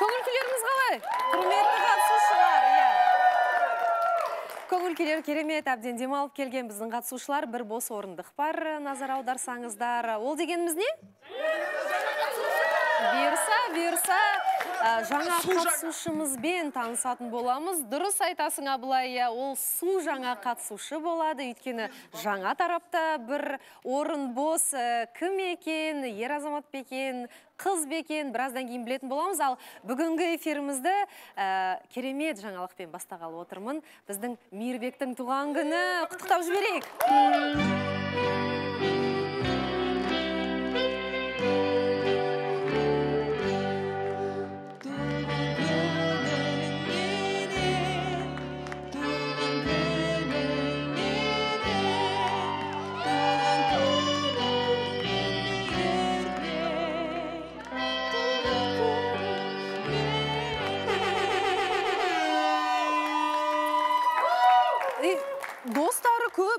көңіл күйлеріңіз қалай? Құрметті қатысушылар иә. Көңіл күйлері керемет әбден демалып келген біздің қатысушылар. Бір бос орындық бар назар аударсаңыздар. Ол дегеніміз не? Бұйырса бұйырса. Ә, жаңа қатысушымызбен танысатын боламыз. Дұрыс айтасың абылай. Иә ол су жаңа қатысушы болады. Өйткені жаңа тарапта бір орын бос. Ә, кім екен? Ер азамат па екен? Қыз ба екен? Біраздан кейін білетін боламыз. Ал бүгінгі эфирімізді ә, керемет жаңалықпен бастағалы отырмын. Біздің мейірбектің туған күні. Құттықтап жіберейік.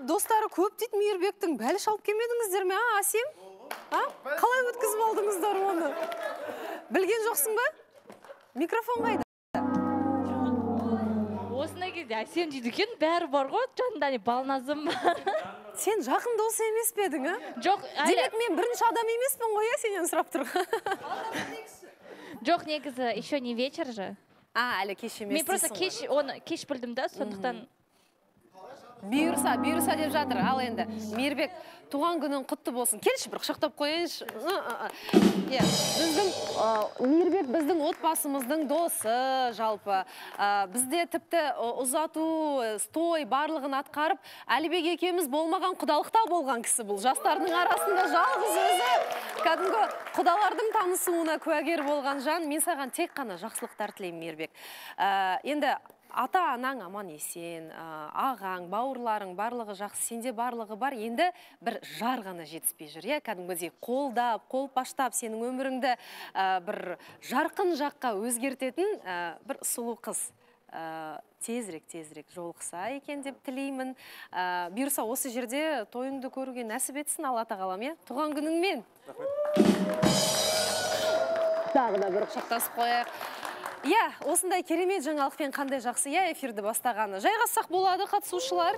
Достары көп дейді мейірбектің бәліш алып келмедіңіздер ме а әсем а? Қалай өткізіп алдыңыздар оны? Білген жоқсың ба? Микрофон қайда осындай кезде әсем дейді екен бәрі бар ғой жанында не балназым бар сен жақын дос емес пе едің а? Жоқ демек мен бірінші адам емеспін ғой иә сенен сұрап тұрған жоқ негізі еще не вечер же. А әлі кеш емес мен просто кеш оны кеш білдім да сондықтан бұйырса бұйырса деп жатыр. Ал енді мейірбек туған күнің құтты болсын. Келші бір құшақтап қояйыншы. Иә біздің мейірбек біздің отбасымыздың досы жалпы. Бізде тіпті ұзату той барлығын атқарып әлібек екеуміз болмаған құдалықта болған кісі бұл. Жастардың арасында жалғыз өзі. Кәдімгі құдалардың танысуына куәгер болған жан. Мен саған тек қана жақсылықтар тілеймін мейірбек. Енді ата анаң аман есен ағаң бауырларың барлығы жақсы сенде барлығы бар. Енді бір жар ғана жетіспей жүр иә? Кәдімгідей қолдап қолпаштап сенің өміріңді ә, бір жарқын жаққа өзгертетін ә, бір сұлу қыз. Ә, тезірек тезірек жолықса екен деп тілеймін. Ә, бұйырса осы жерде тойыңды көруге нәсіп етсін алла тағалам иә? Туған күніңмен. Тағы да бір құшақтасып қояйық. Иә осындай керемет жаңалықпен қандай жақсы иә эфирді бастағаны. Жайғассақ болады қатысушылар.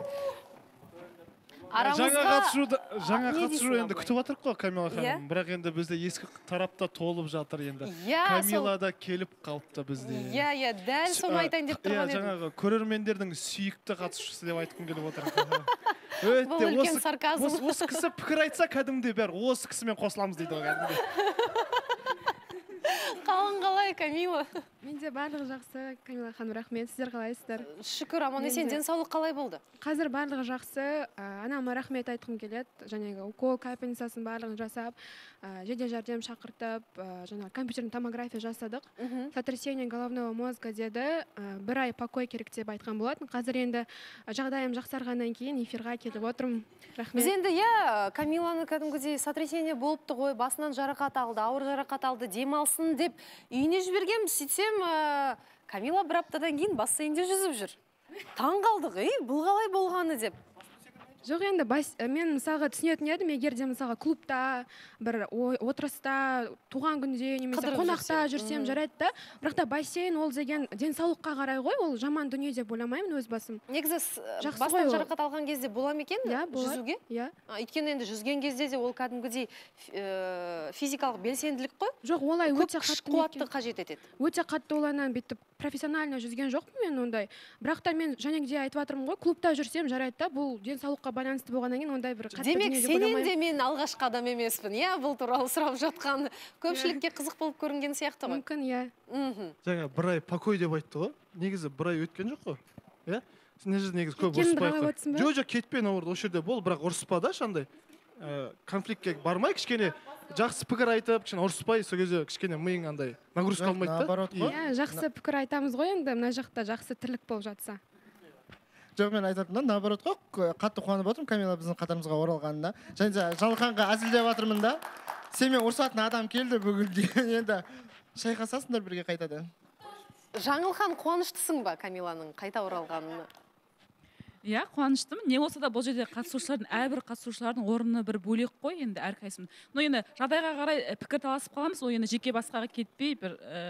Жаңа қатысуды жаңа не қатысу дейсің, енді күтіп жатырмық қой камила Иә? ханым бірақ енді бізде ескі тарапта толып жатыр енді. Иә, камила да келіп қалыпты бізде. Иә иә дәл соны айтайын деп иә тұрған едім. жаңағы көрермендердің сүйікті қатысушысы деп айтқым келіп отыр. Өте осы, сарказм. осы, осы кісі пікір айтса кәдімгідей бәрі осы кісімен қосыламыз дейді ғой кәдімгідей. Қалың қалай камила? Менде барлығы жақсы камила ханым рахмет сіздер қалайсыздар? Шүкір аман есен денсаулық қалай болды? Қазір барлығы жақсы ә, анама рахмет айтқым келеді. Жаңағы укол капельницасын барлығын жасап ә, жедел жәрдем шақыртып ә, жаңағы компьютерный томография жасадық. Сотрясение головного мозга деді ә, бір ай покой керек деп айтқан болатын. Қазір енді жағдайым жақсарғаннан кейін эфирға келіп отырмын. Біз рахмет енді иә камиланы кәдімгідей сотрясение болыпты ғой басынан жарақат алды ауыр жарақат алды демалсын деп үйіне жібергенбіз сөйтсем ә, камила бір аптадан кейін бассейнде жүзіп жүр. Таң қалдық. Ей бұл қалай болғаны деп. Жоқ енді бас, ә, мен мысалға түсінетін едім? егер де мысалға клубта бір ой- отырыста туған күнде немесе қонақта жүрсем, жарайды да. Бірақ та бассейн ол деген денсаулыққа қарай ғой ол жаман дүние деп ойламаймын өз басым. Негізі Жақсы бастан жарақат алған кезде бола ма екен иә болады. жүзуге? Иә. Өйткені енді жүзген кезде де ол кәдімгідей ә, физикалық белсенділік қой. Жоқ олай өте қатты қуатты қажет етеді. Өте қатты олайынан бүйтіп профессионально жүзген жоқпын мен ондай. Бірақ та мен және де айтып жатырмын ғой клубта жүрсем жарайды да бұл денсаулыққа байланысты болғаннан кейін ондай бір қатты демек сенен де мен алғашқы адам емеспін иә? Бұл туралы сұрап жатқан. Көпшілікке қызық болып көрінген сияқты ғой. Мүмкін иә. Мхм. Жаңа бір ай покой деп айтты ғой. Негізі бір ай өткен жоқ қой иә? Мына жерде негізі көп Кеткенін бір ұрыспайық ай қой өтсін ба? жоқ жоқ кетпе наоборот осы жерде бол бірақ ұрыспа да ешқандай. Ә, конфликтке бармай кішкене жақсы пікір айтып кішкене ұрыспай сол кезде кішкене миың андай нагрузка алмайды да. наоборот қой. иә жақсы пікір айтамыз ғой енді. Мына жақта жақсы тірлік болып жатса. Жоқ мен айтатыным да наоборот қой. Қатты қуанып отырмын камила біздің қатарымызға оралғанына. Және де жалқанға әзілдеп жатырмын да. Сенімен ұрысатын адам келді бүгін енді. Шайқасасыңдар бірге қайтадан. Жаңылхан қуаныштысың ба камиланың қайта оралғанына? Иә қуаныштымын. Не болса да бұл жерде қатысушылардың әрбір қатысушылардың орны бір бөлек қой енді әрқайсысының но енді жағдайға қарай і пікір таласып қаламыз. Ол енді жеке басқаға кетпей бір і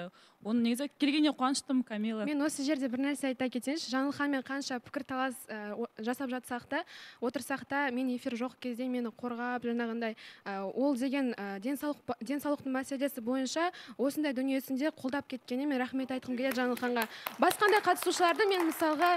оны негізі келгеніне қуаныштымын камила. Мен осы жерде бір нәрсе айта кетейінші. Жаңылханмен қанша пікірталас ә, жасап жатсақ та отырсақ та мен эфир жоқ кезде мені қорғап жаңағындай ә, ол деген ә, денсаулық денсаулықтың мәселесі бойынша осындай дүниесінде қолдап кеткеніне мен рахмет айтқым келеді жаңылханға басқандай қатысушыларды мен мысалға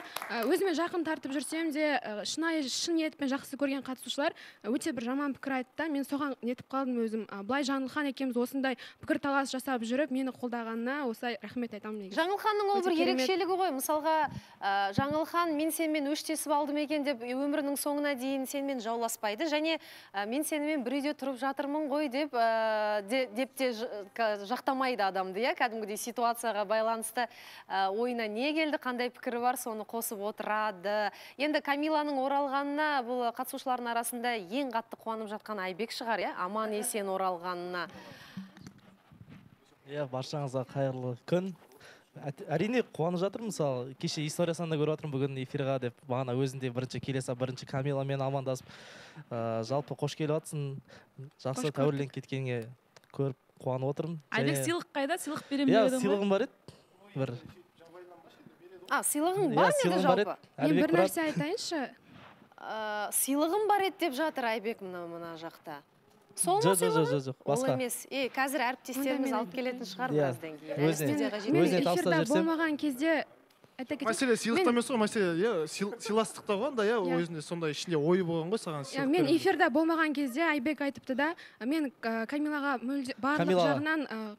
өзіме жақын тартып жүрсем де шынайы шын ниетпен жақсы көрген қатысушылар өте бір жаман пікір айтты да мен соған нетіп қалдым өзім. Былай жаңылхан екеуміз осындай пікірталас жасап жүріп мені қолдағанына осылай рахмет айтамын негізі. Жаңылханның ол бір ерекшелігі ғой. Мысалға ә, жаңылхан мен сенімен өштесіп алдым екен деп өмірінің соңына дейін сенімен жауласпайды және ә, мен сенімен бір үйде тұрып жатырмын ғой деп ә, де- деп те жақтамайды адамды иә кәдімгідей ситуацияға байланысты ә, ойына не келді қандай пікірі бар соны қосып отырады. Енді камиланың оралғанына бұл қатысушылардың арасында ең қатты қуанып жатқан айбек шығар иә аман есен оралғанына. Иә баршаңызға қайырлы күн. Әрине қуанып жатырмын мысалы. Кеше историясынан да көріп жатырмын бүгін эфирға деп. Бағана өзінде бірінші келе сап бірінші камиламен амандасып ә, жалпы қош келіп жатсың жақсы тәуірленіп кеткеніңе көріп қуанып отырмын. Айбек Және- сыйлық қайда? Сыйлық беремін иә деп едің ғой? сыйлығым бар еді. Бір. А сыйлығың иә бар ма еді сыйлығым бар жалпы? еді. Мен бір нәрсе айтайыншы. Ә, сыйлығым бар еді деп жатыр айбек мына мына жақта. Сол ма жоқ жоқ жоқ жоқ ол басқа. емес. Е қазір әріптестеріміз алып келетін шығар біраздан кейін Өзіне- табыстап эфирде жіберсем. болмаған кезде мәселе сыйлықта емес қой мәселе иә сыйл- сыйластықта ғой анда иә Иә. өзінде сондай ішінде ойы болған ғой саған иә, сыйлық мен беру. эфирде болмаған кезде айбек айтыпты да мен камилаға мүлде барлық жағынан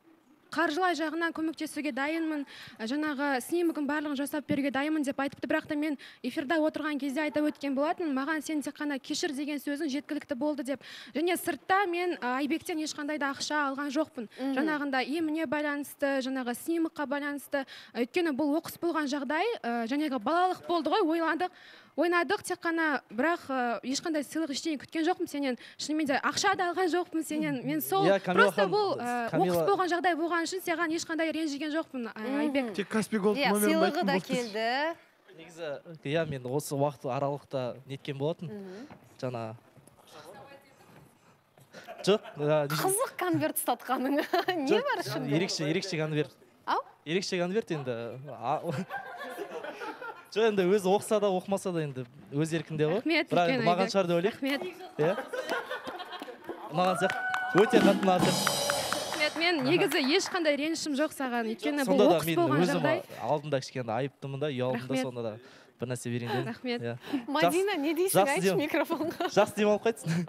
қаржылай жағынан көмектесуге дайынмын. Ә, жаңағы снимогын барлығын жасап беруге дайынмын деп айтыпты. Бірақ та мен эфирде отырған кезде айта өткен болатын маған сен тек қана кешір деген сөзің жеткілікті болды деп. Және сыртта мен ә, айбектен ешқандай да ақша алған жоқпын. Мгм. жаңағында еміне байланысты жаңағы снимокқа байланысты. Өйткені бұл оқыс болған жағдай ә, жаңағы балалық болды ғой ойладық ойнадық тек қана бірақ ә, ешқандай сыйлық ештеңе күткен жоқпын сенен. Шынымен де ақша да алған жоқпын сенен. Мен сол Камила просто бұл ә, оқыс болған жағдай болған үшін саған ешқандай ренжіген жоқпын айбек. Тек каспи голд иә сыйлығы да келді. Негізі иә мен осы уақыт аралықта неткен болатын жаңа жоқ ә, қызық конверт ұстатқаның. Не жоқ, бар ішінде ерекше ерекше конверт. Ау? Ерекше конверт енді. Жоқ енді өзі оқыса да оқымаса да енді өз еркінде ғой. Рахмет бірақ енді маған шығар деп ойлаймын рахмет. Иә? Маған сияқты. Өте қатты сияқты рахмет мен негізі ешқандай ренішім жоқ саған. Өйткені бұл оқыс болған өзім жағдай. алдында кішкене айыптымын да ұялдым да сонда да бір нәрсе берейін дедім. Рахмет. Иә. Мадина не дейсің? айтшы микрофонға. жақсы демалып қайтсын.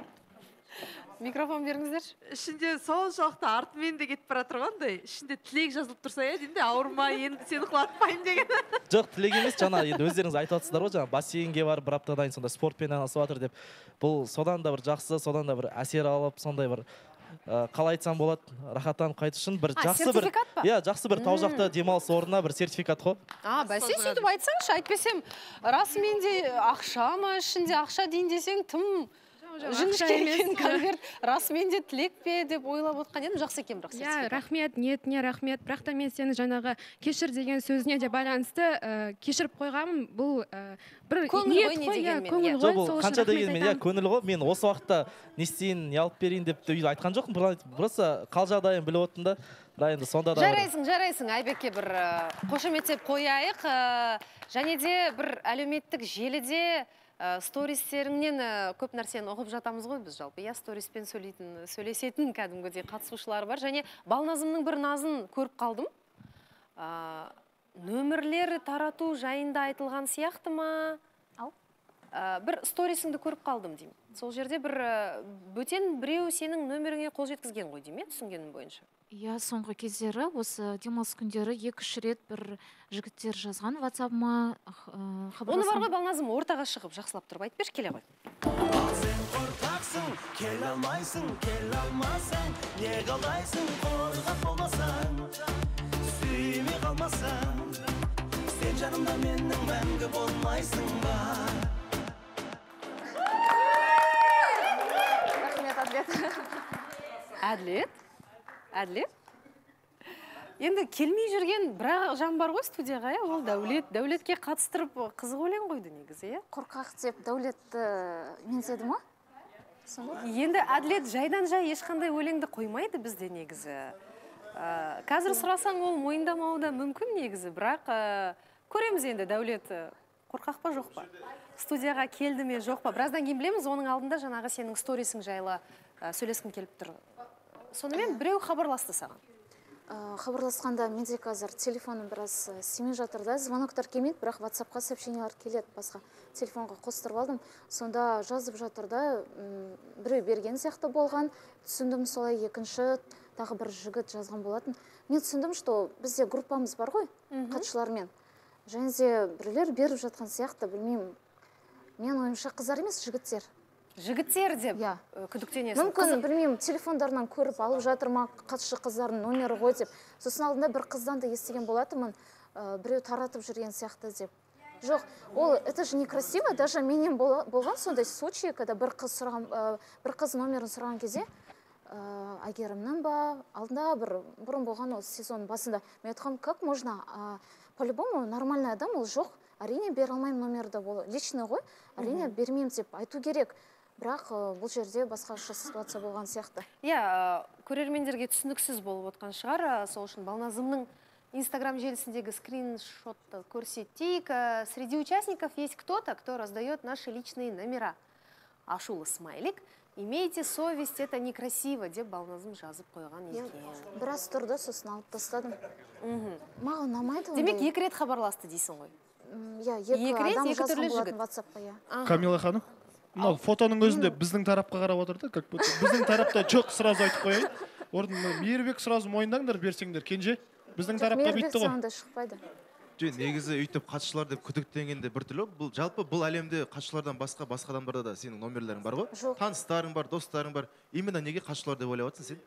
Микрофон беріңіздерші. Ішінде соншалықты артымен де кетіп бара жатыр ғой андай ішінде тілек жазылып тұрса иә деймін де ауырма енді сені құлатпаймын деген. Жоқ тілек емес жаңа енді өздеріңіз айтып жатсыздар ғой жаңа бассейнге барып бір аптадан кейін сондай спортпен айналысып жатыр деп. Бұл содан да бір жақсы содан да бір әсер алып сондай бір қалай айтсам болады рахаттанып қайту үшін бір жақсы бір иә жақсы бір тау жақта демалыс орнына бір сертификат қой. А бәсе сөйтіп айтсаңшы әйтпесем расымен де ақша ма ішінде ақша дейін десең тым конверт расымен де тілек пе деп ойлап отқан едім. Жақсы екен бірақ иә рахмет ниетіне рахмет. Бірақ та мен сені жаңағы кешір деген сөзіне де байланысты ә, кешіріп қойғанмын. Бұл ә, бір Көңіл ниет қой, иә, көңіл ғой жоқ бұл сол қанша дегенмен иә көңіл ғой. Мен осы уақытта не істейін не алып берейін деп те айтқан жоқпын. Просто- қал жағдайын біліп отырмын да. Бірақ енді сонда да жарайсың жарайсың айбекке бір ә, қошеметтеп қояйық. Және де бір әлеуметтік желіде ә, стористеріңнен ә, көп нәрсені ұғып жатамыз ғой біз жалпы. Иә сториспен сөйлейтін сөйлесетін кәдімгідей қатысушылар бар. Және балназымның бір назын көріп қалдым. Ә, нөмірлер тарату жайында айтылған сияқты ма? Ау. Ә, бір сторисіңді көріп қалдым деймін. Сол жерде бір бөтен біреу сенің нөміріңе қол жеткізген ғой деймін иә түсінгенім бойынша. Иә соңғы кездері осы демалыс күндері екі үш рет бір жігіттер жазған ватсабыма оны бар ғой балназым ортаға шығып жақсылап тұрып айтып берші келе ғой. Қорқақсың келе алмайсың келе алмасаң не қалайсың қорқақ болмасаң сүймей қалмасаң сен жанымда менің мәңгі болмайсың ба? Әділет әділет енді келмей жүрген бір ақ жан бар ғой студияға иә? Ол дәулет дәулетке қатыстырып қызық өлең қойды негізі иә? Қорқақ деп дәулетті меңзеді ма? Сонда енді әділет жайдан жай ешқандай өлеңді қоймайды бізде негізі. Ә, қазір сұрасаң ол мойындамауы да мүмкін негізі бірақ ә, көреміз енді дәулет қорқақ па жоқ па? Студияға келді ме жоқ па? Біраздан кейін білеміз оның алдында жаңағы сенің сторисің жайлы ә, сөйлескім келіп тұр. Сонымен біреу хабарласты саған. Ә, хабарласқанда менде қазір телефоным біраз істемей жатыр да. Звоноктар келмейді бірақ ватсапқа сообщениялар келеді. Басқа телефонға қостырып алдым. Сонда жазып жатыр да біреу берген сияқты болған. Түсіндім солай екінші тағы бір жігіт жазған болатын. Мен түсіндім что бізде группамыз бар ғой хатшылармен. Және де біреулер беріп жатқан сияқты білмеймін. Менің ойымша қыздар емес жігіттер. Жігіттер деп иә. күдіктенесің. Мүмкін білмеймін телефондарынан көріп алып жатыр ма хатшы қыздардың номері ғой деп. Сосын алдында бір қыздан да естіген болатынмын ә, біреу таратып жүрген сияқты деп. Жоқ ол это же некрасиво даже менен болған сондай случай когда бір қыз сұраған ә, бір қыз номерін сұраған кезде ә, әйгерімнің ба алдында бір бұрын болған ол сезон басында. Мен айтқанмын как можно ә, по-любому нормальный адам ол жоқ. Әрине бере алмаймын номерді ол личный ғой. Әрине бермеймін деп айту керек. Бірақ ә, бұл жерде басқаша ситуация болған сияқты. Иә ә, көрермендерге түсініксіз болып отқан шығар. Ә, сол үшін балназымның инстаграм желісіндегі скриншотты көрсетейік. Среди участников есть кто-то кто раздает наши личные номера. Ашулы смайлик. Имейте совесть это некрасиво деп балназым жазып қойған екен. біраз тұрды сосын алып тастадым. Мхм маған ұнамайды демек екі рет хабарласты дейсің ғой? Иә екі, Екі рет, екі түрлі жігіт. ватсапқа иә камила ханым? Мынау фотоның өзінде біздің тарапқа қарап отыр да как будто. Біздің тарапта жоқ сразу айтып қояйын. Орын мейірбек сразу мойындаңдар берсеңдер. Кенже біздің тарапта бүйтті ғой. ондай шықпайды. Жоқ негізі өйтіп хатшылар деп күдіктенгенде біртүрлі бұл жалпы бұл әлемде хатшылардан басқа басқа адамдарда да сенің номерлерің бар ғой. Жоқ. Таныстарың бар достарың бар. Именно неге хатшылар деп ойлап жатрсың сен?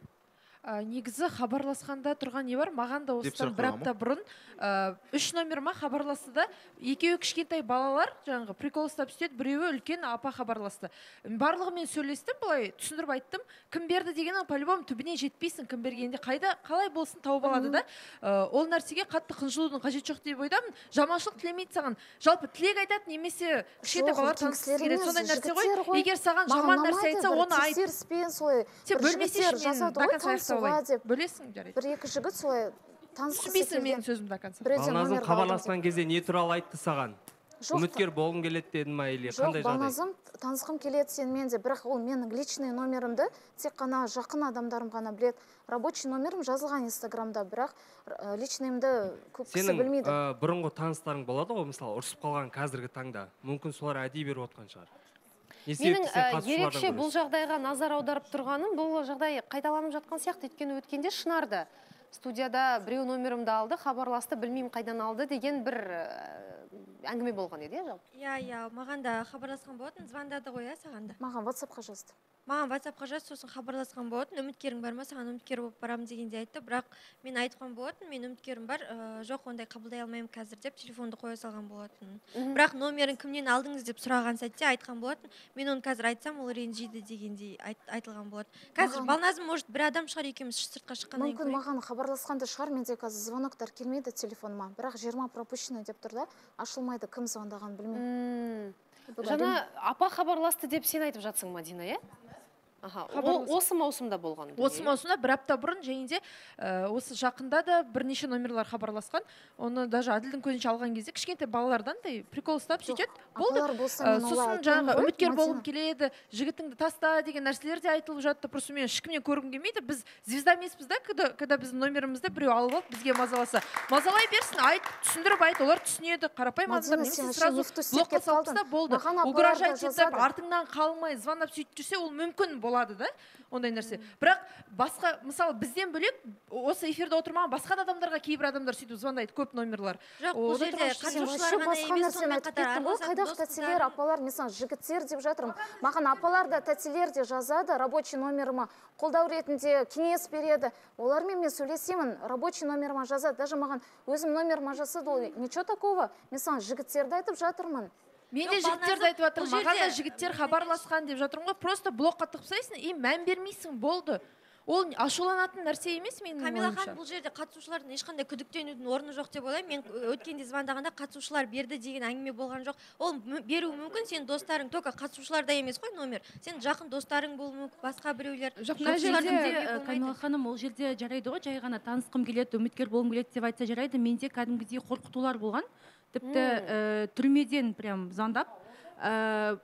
Ә, негізі хабарласқанда тұрған не бар? Маған да осыдан бір апта бұрын ә, үш номер ма хабарласты да екеуі кішкентай балалар жаңағы прикол ұстап сөйтеді біреуі үлкен апа хабарласты. Барлығымен сөйлестім былай түсіндіріп айттым. Кім берді деген ол по-любому түбіне жетпейсің кім бергенде қайда қалай болсын тауып алады да. Ә, ол нәрсеге қатты қынжылудың қажеті жоқ деп ойдамын. Жаманшылық тілемейді саған. Жалпы тілек айтады немесе кішкентай балалар танысқысы келеді. Сондай нәрсе ғой. егер саған жаман нәрсе айтса оны айт. тексеріспен солай. Танысуға деп бөлесің жарайды. бір екі жігіт солай түсінбейсің менің сөзімді до конца балназым хабарласқан кезде не туралы айтты саған? Жоқ, үміткер болғың келеді деді ма или жоқ қандай жағдай? балназым танысқым келеді сенімен де. Бірақ ол менің личный номерімді тек қана жақын адамдарым ғана біледі. Рабочий номерім жазылған инстаграмда бірақ ә, личныйымды көп кісі сенің білмейді. ә, бұрынғы таныстарың болады ғой мысалы ұрысып қалған қазіргі таңда? Мүмкін солар әдейі беріп отқан шығар. Менің ерекше бұл жағдайға назар аударып тұрғаным бұл жағдай қайталанып жатқан сияқты. Өйткені өткенде шынарды студияда біреу номерімді алды хабарласты білмеймін қайдан алды деген бір әңгіме болған еді иә жалпы? Иә иә маған да хабарласқан болатын. Звондады ғой иә саған да. Маған ватсапқа жазды. Маған ватсапқа жазды сосын хабарласқан болатын үміткерің бар ма саған үміткер болып барамын дегенде айтты. Бірақ мен айтқан болатын мен үміткерім бар ә, жоқ ондай қабылдай алмаймын қазір деп телефонды қоя салған болатын. Бірақ номерін кімнен алдыңыз деп сұраған сәтте айтқан болатын мен оны қазір айтсам ол ренжиді дегендей айт- айтылған болатын. Қазір балназым может бір адам шығар екеуміз сыртқа шыққаннан мүмкін маған хабарласқан да шығар менде қазір звоноктар келмейді телефоныма. Бірақ жиырма пропущенный деп тұр да ашылмайды кім звондағанын білмеймін. Жаңа апа хабарласты деп сен айтып жатсың мадина иә? Аха осы маусымда болған осы маусымда бір апта бұрын және де ә, осы жақында да бірнеше номерлар хабарласқан. Оны даже әділдің көзінше алған кезде кішкентай балалардан да прикол ұстап сөйтеді. болды. Ә, олай сосын жаңағы үміткер болғым келеді жігітіңді таста деген нәрселер де айтылып жатты. Просто мен ешкімнен көргім келмейді. Біз звезда емеспіз да когда, когда біздің номерімізді біреу алып алып бізге мазаласа. Мазалай берсін айт түсіндіріп айт олар түсінеді. Қарапайым адамдар немесе сразу блокқа салып болды. Угрожать етіп артыңнан қалмай звондап сөйтіп жүрсе ол мүмкін болады да? Ондай нәрсе. Бірақ басқа мысалы бізден бөлек осы эфирде отырмаған басқа да адамдарға кейбір адамдар сөйтіп звондайды көп номерлар. Жоқ бұл жерде қайдағы тәтелер апалар мен саған жігіттер деп жатырмын. Маған апалар да тәтелер де жазады рабочий номеріма қолдау ретінде кеңес береді. Олармен мен сөйлесемін рабочий номеріма жазады. Даже маған өзім номеріма жазады ол ничего такого. Мен саған жігіттерді айтып жатырмын. Мен де жігіттерді айтып жатырмын. маған да жігіттер хабарласқан деп жатырмын ғой. Просто блокқа тығып тастайсың и мән бермейсің. Болды. Ол ашуланатын нәрсе емес менің камила ханым бұл жерде қатысушылардың ешқандай күдіктенудің орны жоқ деп ойлаймын. Мен өткенде звондағанда қатысушылар берді деген әңгіме болған жоқ. Ол беруі мүмкін. Сенің достарың только қатысушыларда емес қой номер. Сенің жақын достарың болуы мүмкін басқа біреулер. Жоқ, мына жерде камила ханым ол жерде жарайды ғой. Жай ғана танысқым келеді үміткер болғым келеді деп айтса жарайды. Менде кәдімгідей қорқытулар болған. Тіпті э, түрмеден прям звондап э,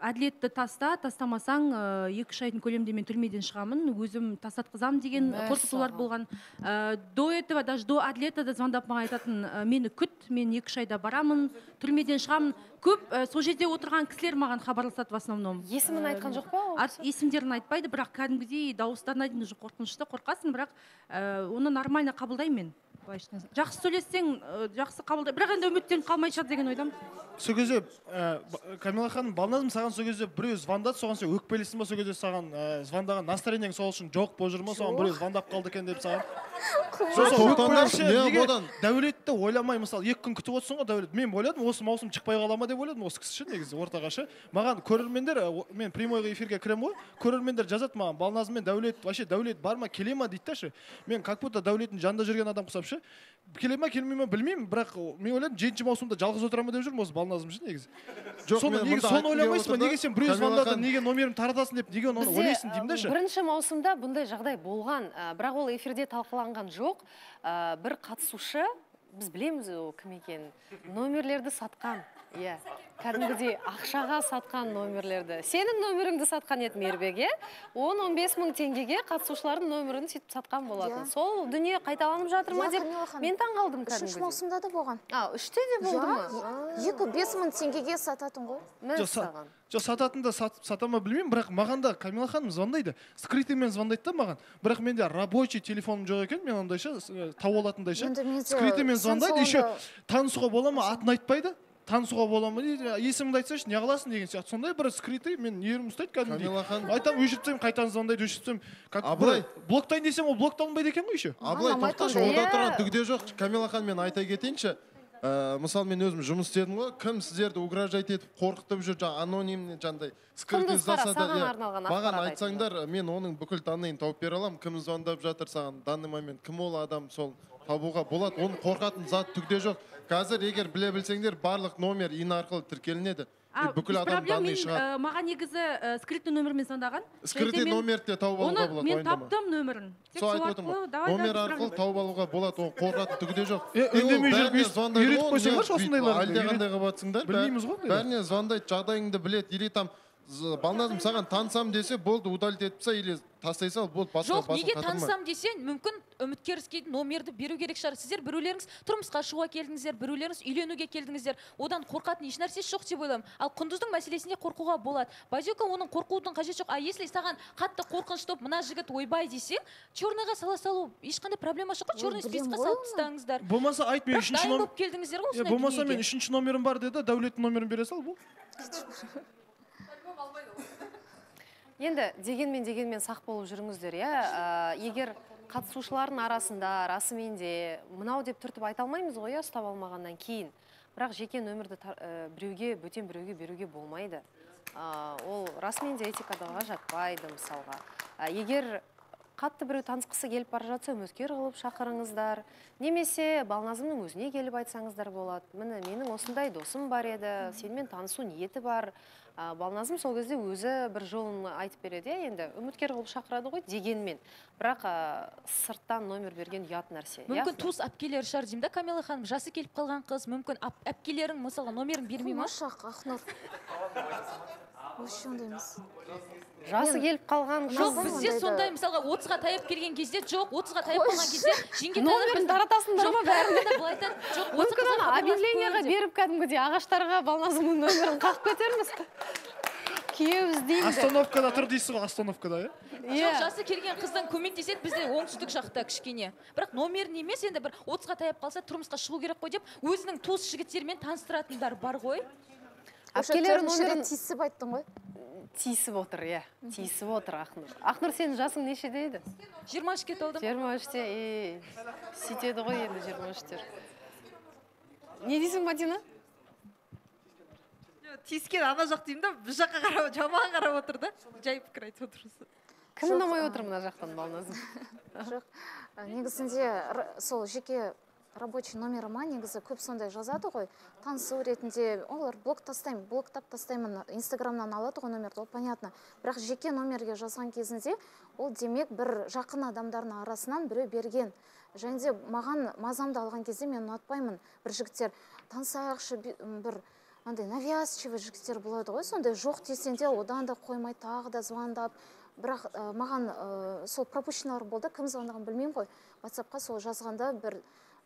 әділетті таста тастамасаң екі үш айдың көлемінде мен түрмеден шығамын өзім тастатқызамын деген қорқытулар болған. Э, до этого даже до әділета да звондап маған айтатын «Э, мені күт мен екі үш айда барамын түрмеден шығамын. Көп э, сол жерде отырған кісілер маған хабарласады в основном. Есімін айтқан жоқ па есімдерін айтпайды бірақ кәдімгідей дауыстарын айтады уже қорқынышты қорқасың бірақ ә, оны нормально қабылдаймын мен. Былайша жақсы сөйлессең жақсы қабылдай бірақ енді үміттеніп қалмай шығар деген ойдамын. Сол кезде ә, камила ханым балназым саған сол кезде біреу звондады соған сен өкпелісің ба? Сол кезде саған ә, звондаған настроениең сол үшін жоқ болып жүр ма соған біреу звондап қалды екен деп саған. Дәулетті ойламай мысалы екі күн күтіп отырсың ғой дәулет. Мен ойладым осы маусым шықпай қала ма деп ойладым осы кісі ше негізі ортаға ше. Маған көрермендер мен прямой эфирге кіремін ғой. Көрермендер жазады маған балназым мен дәулет вообще дәулет бар ма келе ма дейді да ше. Мен как будто дәулеттің жанында жүрген адам ұқсап ше. Келе ма келмей ма білмеймін. Бірақ мен ойладым жетінші маусымда жалғыз отыра ма деп жүрмін осы балназым ше негізі. Жоқ, соны мен неге соны ойламайсың ба? неге сен біреу звондады неге номерімді таратасың деп неге оны ойлайсың деймін да ә, ше? бірінші маусымда бұндай жағдай болған бірақ ол эфирде талқыланған жоқ. Бір қатысушы біз білеміз ол кім екенін номерлерді сатқан. Иә. Кәдімгідей ақшаға сатқан номерлерді сенің номеріңді сатқан еді мейірбек иә? он он бес мың теңгеге қатысушылардың номерін сөйтіп сатқан болатын. Иә. сол дүние қайталанып жатыр ма деп мен таң қалдым үшінші кәдімгідей. маусымда да болған. А үште де болды ма? Екі бес мың теңгеге сататын ғой. Жоқ са- жоқ сататын да сат, сата ма білмеймін бірақ маған да камила ханым звондайды. Скрытыймен звондайды да маған. Бірақ менде рабочий телефоным жоқ екен мен ондай ше с- э, тауып алатындай ше скрытыймен звондайды еще танысуға бола ма атын айтпайды. Танысуға бола ма дейді? Есіміңді айтсайшы не қыласың деген сияқты. Сондай бір скрытый мен нервім ұстайды Камила кәдімгідей ханым. айтамын өшіріп тастаймын қайтадан звондайды өшіріп тастаймын как Абылай. блоктайын десем ол блокталынбайды екен ғой еще. Абылай тоқташы онда иә. тұрған те жоқ. Камила ханым мен айта кетейінші. Ә, мысалы мен өзім жұмыс істедім ғой. Кім сіздерді угрожать етіп қорқытып жүр жаңағы анонимный жаңағыдай иә. маған айтсаңдар мен оның бүкіл данныйын тауып бере аламын. Кім звондап жатыр саған данный момент кім ол адам сол табуға болады оның қорқатын зат түк те жоқ. Қазір егер біле білсеңдер барлық номер ин арқылы тіркелінеді. А, бүкіл адам данный мен, шығады. ә, маған негізі ә, скрытный номермен звондаған скрытый номерді де тауып алуға оны болады мен таптым нөмірін сол айтып отырмын ғой. номер арқылы тауып алуға болады оның қорқатын түгі де жоқ үндемей жүріп үйретіп ғой, қойсаңдаршы осындайларды, әлдеқандай қылып жатсыңдар білмейміз ғой бәріне звондайды жағдайыңды біледі. Или там балназым саған танысамын десе болды удалить етіп таста или тастай сал болды басқа жоқ неге танысам десең мүмкін үміткерский номерді беру керек шығар. Сіздер біреулеріңіз тұрмысқа шығуға келдіңіздер біреулеріңіз үйленуге келдіңіздер. Одан қорқатын ешнәрсесі жоқ деп ойлаймын. Ал құндыздың мәселесінде қорқуға болады. Базюка оның қорқудың қажеті жоқ. А если саған қатты қорқынышты болып мына жігіт ойбай десең черныйға сала салу ешқандай проблема жоқ қой. Черный списокқа салып тастаңыздар. Болмаса айт мен үшінші номер болып келдіңіздер ғой болмаса мен үшінші номерім бар деді дәулеттің номерін бере сал болды енді дегенмен дегенмен сақ болып жүріңіздер иә? Ә, егер қатысушылардың арасында расымен де мынау деп түртіп айта алмаймыз ғой иә ұстап алмағаннан кейін. Бірақ жеке нөмірді ә, біреуге бөтен біреуге беруге болмайды. Ә, ол расымен де этикаға жатпайды мысалға. Егер қатты біреу танысқысы келіп бара жатса үміткер қылып шақырыңыздар. Немесе балназымның өзіне келіп айтсаңыздар болады. Міне менің осындай досым бар еді сенімен танысу ниеті бар. Балназым сол кезде өзі бір жолын айтып береді иә енді үміткер қылып шақырады ғой дегенмен. Бірақ а, сырттан номер берген ұят нәрсе иә мүмкін туыс әпкелері шығар деймін да камила ханым. Жасы келіп қалған қыз. Мүмкін ап- әпкелерің мысалға номерін бермей ма? ақнұр вообще ондай емес. Жасы келіп қалған жоқ бізде сондай мысалға отызға таяп келген кезде жоқ отызға таяп қалған кезде жеңге Номерін таратасыңдар ма бәріне? былай айтады жоқ мүмкін ана объявлениеға беріп кәдімгідей ағаштарға балназымның нөмірін қағып кетерміз. Күйеу іздеймін остановкада тұр дейсіз ғой остановкада иә? Жоқ жасы келген қыздан көмектеседі бізде оңтүстік жақта кішкене. Бірақ номерін емес енді бір отызға таяп қалса тұрмысқа шығу керек қой деп өзінің туыс жігіттерімен таныстыратындар бар ғой. Әпкелері номерін тиісіп айттың ғой. Тиісіп отыр иә. Тиісіп отыр ақнұр. Ақнұр сенің жасың нешеде еді? Жиырма үшке толдым жиырма үште е сөйтеді ғой енді жиырма үштер. Не дейсің мадина? Тиіскен ана жақ деймін да бұл жаққа қарап жаман қарап отыр да. Жай пікір айтып отыр кім ұнамай отыр мына жақтан балназым? Жоқ. Негізінде сол жеке рабочий номерыма негізі көп сондай жазады ғой. Танысу ретінде олар блок тастаймын блоктап тастаймын инстаграмнан алады ғой номерді ол понятно. Бірақ жеке номерге жазған кезінде ол демек бір жақын адамдардың арасынан біреу берген. Және де маған мазамды алған кезде мен ұнатпаймын бір жігіттер. Танысайықшы бір андай навязчивый жігіттер болады ғой сондай. Жоқ десең де одан да қоймай тағы да звондап. Бірақ ә, маған ә, сол пропущенныйлар болды. Кім звондағанын білмеймін ғой. Ватсапқа сол жазғанда бір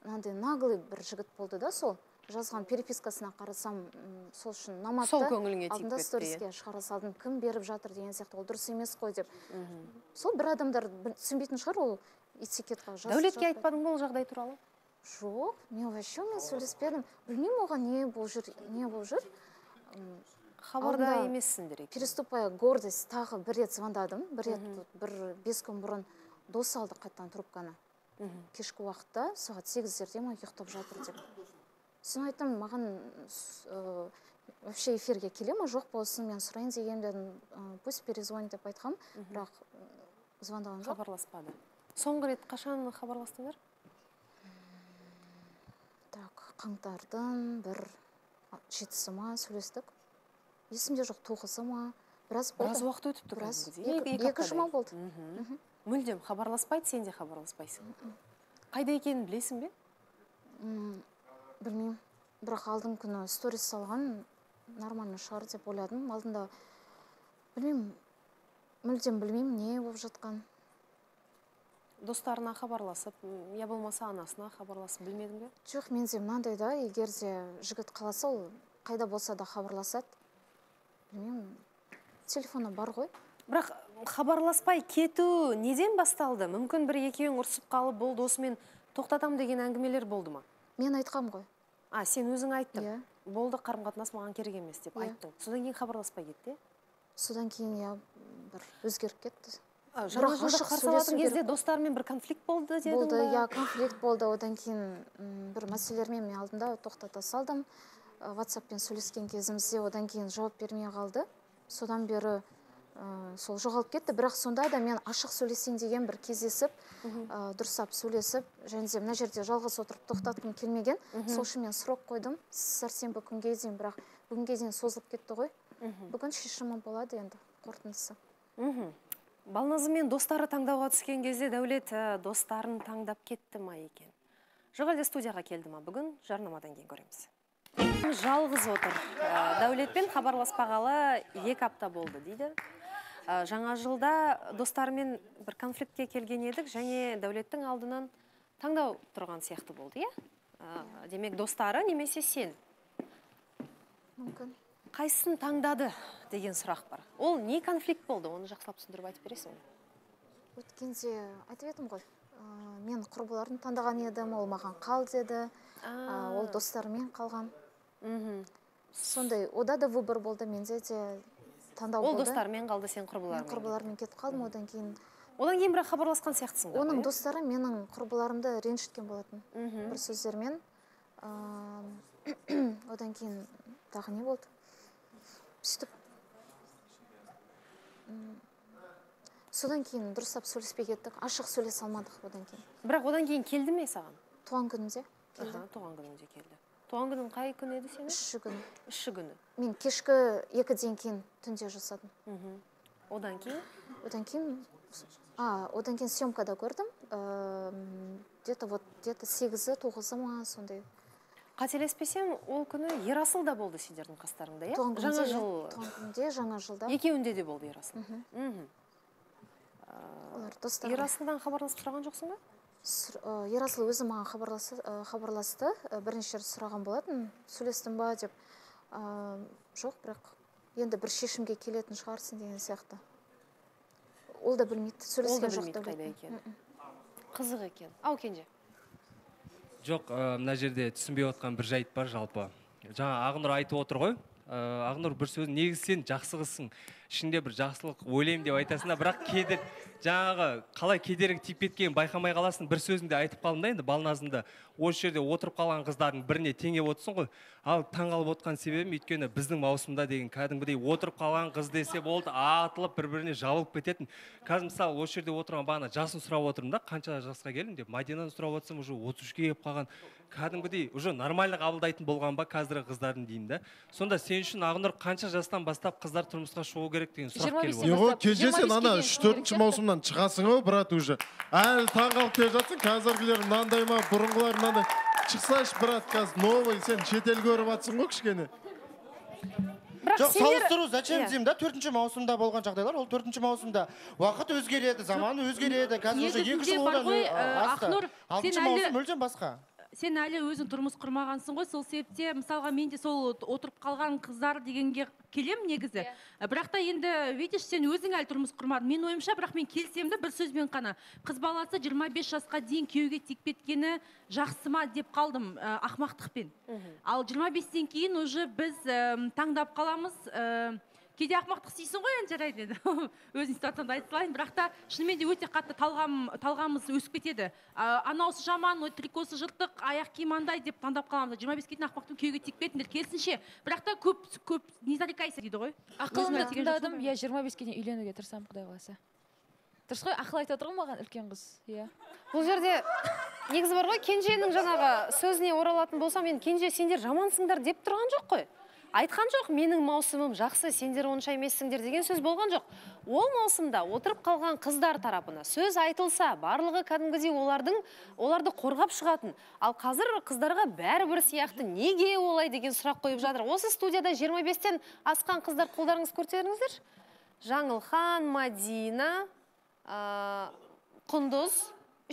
мынандай наглый бір жігіт болды да сол. Жазған перепискасына қарасам сол үшін ұнамады Сол көңіліңе тиіп алдында сториске шығара салдым кім беріп жатыр деген сияқты ол дұрыс емес қой деп. Сол бір адамдар түсінбейтін шығар ол этикетқа дәулетке айтпадың ба ол жағдай туралы? Жоқ мен вообще онымен сөйлеспедім. Білмеймін оған не болып жүр не болып жүр. Хабарда емессіңдер переступая гордость тағы бір рет звондадым. Бір рет бір бес күн бұрын дос алды қайтадан трубканы. Кешкі уақытта сағат сегіздерде ма ұйықтап жатыр деп. Сосын айттым маған э, вообще эфирге келе ма? Жоқ па осыны мен сұрайын деген едім э, пусть перезвонит деп айтқам. Бірақ звондаған жоқ хабарласпады. Соңғы рет қашан хабарластыңдар? Так қаңтардың бір жетісі ма сөйлестік? есімде жоқ тоғызы ма? Біраз болды. Біраз уақыт өтіпті біраз екі, екі жұма болды. Мгм. Мүлдем хабарласпайды сен де хабарласпайсың. Қайда екенін білесің бе? Білмеймін. Бірақ алдыңғы күні сторис салған нормально шығар деп ойладым. Алдында білмеймін мүлдем білмеймін не болып жатқан. Достарына хабарласып я болмаса анасына хабарласып білмедің бе? Жоқ менде мынандай да егер де жігіт қаласа ол қайда болса да хабарласады. Білмеймін телефоны бар ғой. Бірақ хабарласпай кету неден басталды? Мүмкін бір екеуің ұрсып қалып болды осымен тоқтатам деген әңгімелер болды ма? Мен айтқам ғой. А сен өзің айттың. Иә. болды қарым қатынас маған керек емес деп Иә. айттың. Содан кейін хабарласпай кетті иә? Содан кейін иә бір өзгеріп кетті. Жаңа жылды қарсы алатын кезде достармен бір конфликт болды дедің болды иә конфликт болды. Одан кейін бір мәселелермен мен алдында тоқтата салдым. Э, ватсаппен сөйлескен кезімізде одан кейін жауап бермей қалды. Содан бері ә, сол жоғалып кетті. Бірақ сонда да мен ашық сөйлесейін деген бір кездесіп ә, дұрыстап сөйлесіп және де мына жерде жалғыз отырып тоқтатқым келмеген. Сол үшін мен срок қойдым. Сәрсенбі күнге дейін бірақ бүгінге дейін созылып кетті ғой. Бүгін шешімі болады енді қорытындысы. Мхм балназы мен достары таңдауға түскен кезде дәулет ә, достарын таңдап кетті ма екен? Жоқ әлде студияға келді ма? Бүгін жарнамадан кейін көреміз. Жалғыз отыр. Ә, дәулетпен хабарласпағалы екі апта болды дейді. Жаңа жылда достарымен бір конфликтке келген едік және дәулеттің алдынан таңдау тұрған сияқты болды иә? Ә, демек достары немесе сен? Мүмкін. Қайсысын таңдады деген сұрақ бар. Ол не конфликт болды? Оны жақсылап түсіндіріп айтып бересің бе? Өткенде айтып едім ғой. Ә, мен құрбыларын таңдаған едім ол маған қал деді. Ә, ол достарымен қалған. Сондай ода да выбор болды. Менде де таңдау ол болды. достарымен қалды сен мен құрбыларымен құрбыларыммен кетіп қалдым одан кейін одан кейін бірақ хабарласқан сияқтысың оның иә? достары менің құрбыларымды ренжіткен болатын. Бір сөздермен. Одан кейін тағы не болды? Сөйтіп. Содан кейін дұрыстап сөйлеспей кеттік ашық сөйлесе алмадық одан кейін. Бірақ одан кейін келді ме саған? Туған күнімде келді. туған күніңде келді. Туған күнің қай күні еді сенің? Үші күні. Үші күні. Мен кешкі екіден кейін түнде жасадым. Мгм. одан кейін? Одан кейін а одан кейін съемкада көрдім. Эм, где то вот где то сегізі тоғызы ма сондай. Қателеспесем ол күні ерасыл да болды сендердің қастарыңда иә? Туған жаңа иә, жыл. туған күнде жаңа жылда. Екеуінде де болды ерасыл. Мхм. Олар достар ерасылдан хабарласып сұраған жоқсың ба? Ерасыл өзі маған хабарласы, хабарласты. Бірнеше рет сұраған болатын. Сөйлестің ба? деп. Ә, жоқ бірақ енді бір шешімге келетін шығарсың деген сияқты. Ол да білмейді. Сөйлескен жоқ қайда екенін. Мгм. қызық екен. Ау кенже. Жоқ мына жерде түсінбей отқан бір жайт бар жалпы. Жаңа ақнұр айтып отыр ғой. Ә, ақнұр бір сөз негізі сен жақсы қызсың ішіңде бір жақсылық ойлаймын деп айтасың да бірақ кейде жаңағы қалай кедергі тиіп кеткенін байқамай қаласың. Бір сөзінде айтып қалдым да енді балназымда осы жерде отырып қалған қыздардың біріне теңеп отырсың ғой. Ал таңқалып отқан себебім өйткені біздің маусымда деген кәдімгідей отырып қалған қыз десе болды атылып бір біріне жабылып кететін. Қазір мысалы осы жерде отырған бағана жасын сұрап отырмын да қанша жасқа келдің деп. Мадинаны сұрап отырсам уже отыз үшке келіп қалған. Кәдімгідей уже нормально қабылдайтын болған ба қазіргі қыздардың деймін да. Сонда сен үшін ақнұр қанша жастан бастап қыздар тұрмысқа шығу керек? Деген сұрақ келіп не отыр ғой кенже сен ана үш төртінші маусымнан шығасың ғой брат уже. Әлі таңқалып келе жатсың. Қазіргілер мынандай ма бұрынғылар мынандай. Шықсайшы брат қазір новый сен шетел көріп жатсың ғой кішкене. Жоқ салыстыру зачем Иә. деймін да? Төртінші маусымда болған жағдайлар ол төртінші маусымда. Уақыт өзгереді заман өзгереді. Қазір уже екі жыл одан асты. Ақнұр, алтыншы маусым мүлдем басқа. Сен әлі өзің тұрмыс құрмағансың ғой сол себепте мысалға мен де сол отырып қалған қыздар дегенге келемін негізі. Ә, бірақ та енді видишь сен өзің әлі тұрмыс құрмадың. Менің ойымша бірақ мен келісемін да бір сөзбен қана. Қыз баласы 25 жасқа дейін күйеуге тиіп кеткені жақсы ма деп қалдым ә, ақымақтықпен. Ал 25-тен кейін уже біз әм, таңдап қаламыз ә, кейде ақымақтық істейсің ғой енді жарайды енді өзімнің ситуациямды айта салайын бірақ та шынымен де өте қатты талғам талғамымыз өсіп кетеді. Ә, анауысы жаман ой трикосы жыртық аяқ киім андай деп таңдап қаламыз. Жиырма беске дейін ақымақтың күйеуге тиіп кетіңдер керісінше бірақ та көп көп не зарекайся дейді ғой. Ақылымды тыңдадым. иә жиырма беске дейін үйленуге тырысамын құдай қаласа. Дұрыс қой ақыл айтып отыр ғой маған үлкен қыз. Иә. Бұл жерде негізі бар ғой кенженің жаңағы сөзіне оралатын болсам енді кенже сендер жамансыңдар деп тұрған жоқ қой. Айтқан жоқ менің маусымым жақсы сендер онша емессіңдер деген сөз болған жоқ. Ол маусымда отырып қалған қыздар тарапына сөз айтылса барлығы кәдімгідей олардың оларды қорғап шығатын. Ал қазір қыздарға бәрібір сияқты неге олай деген сұрақ қойып жатыр. Осы студияда 25-тен асқан қыздар қолдарыңызды көтеріңіздерші жаңылхан мадина ә, құндыз.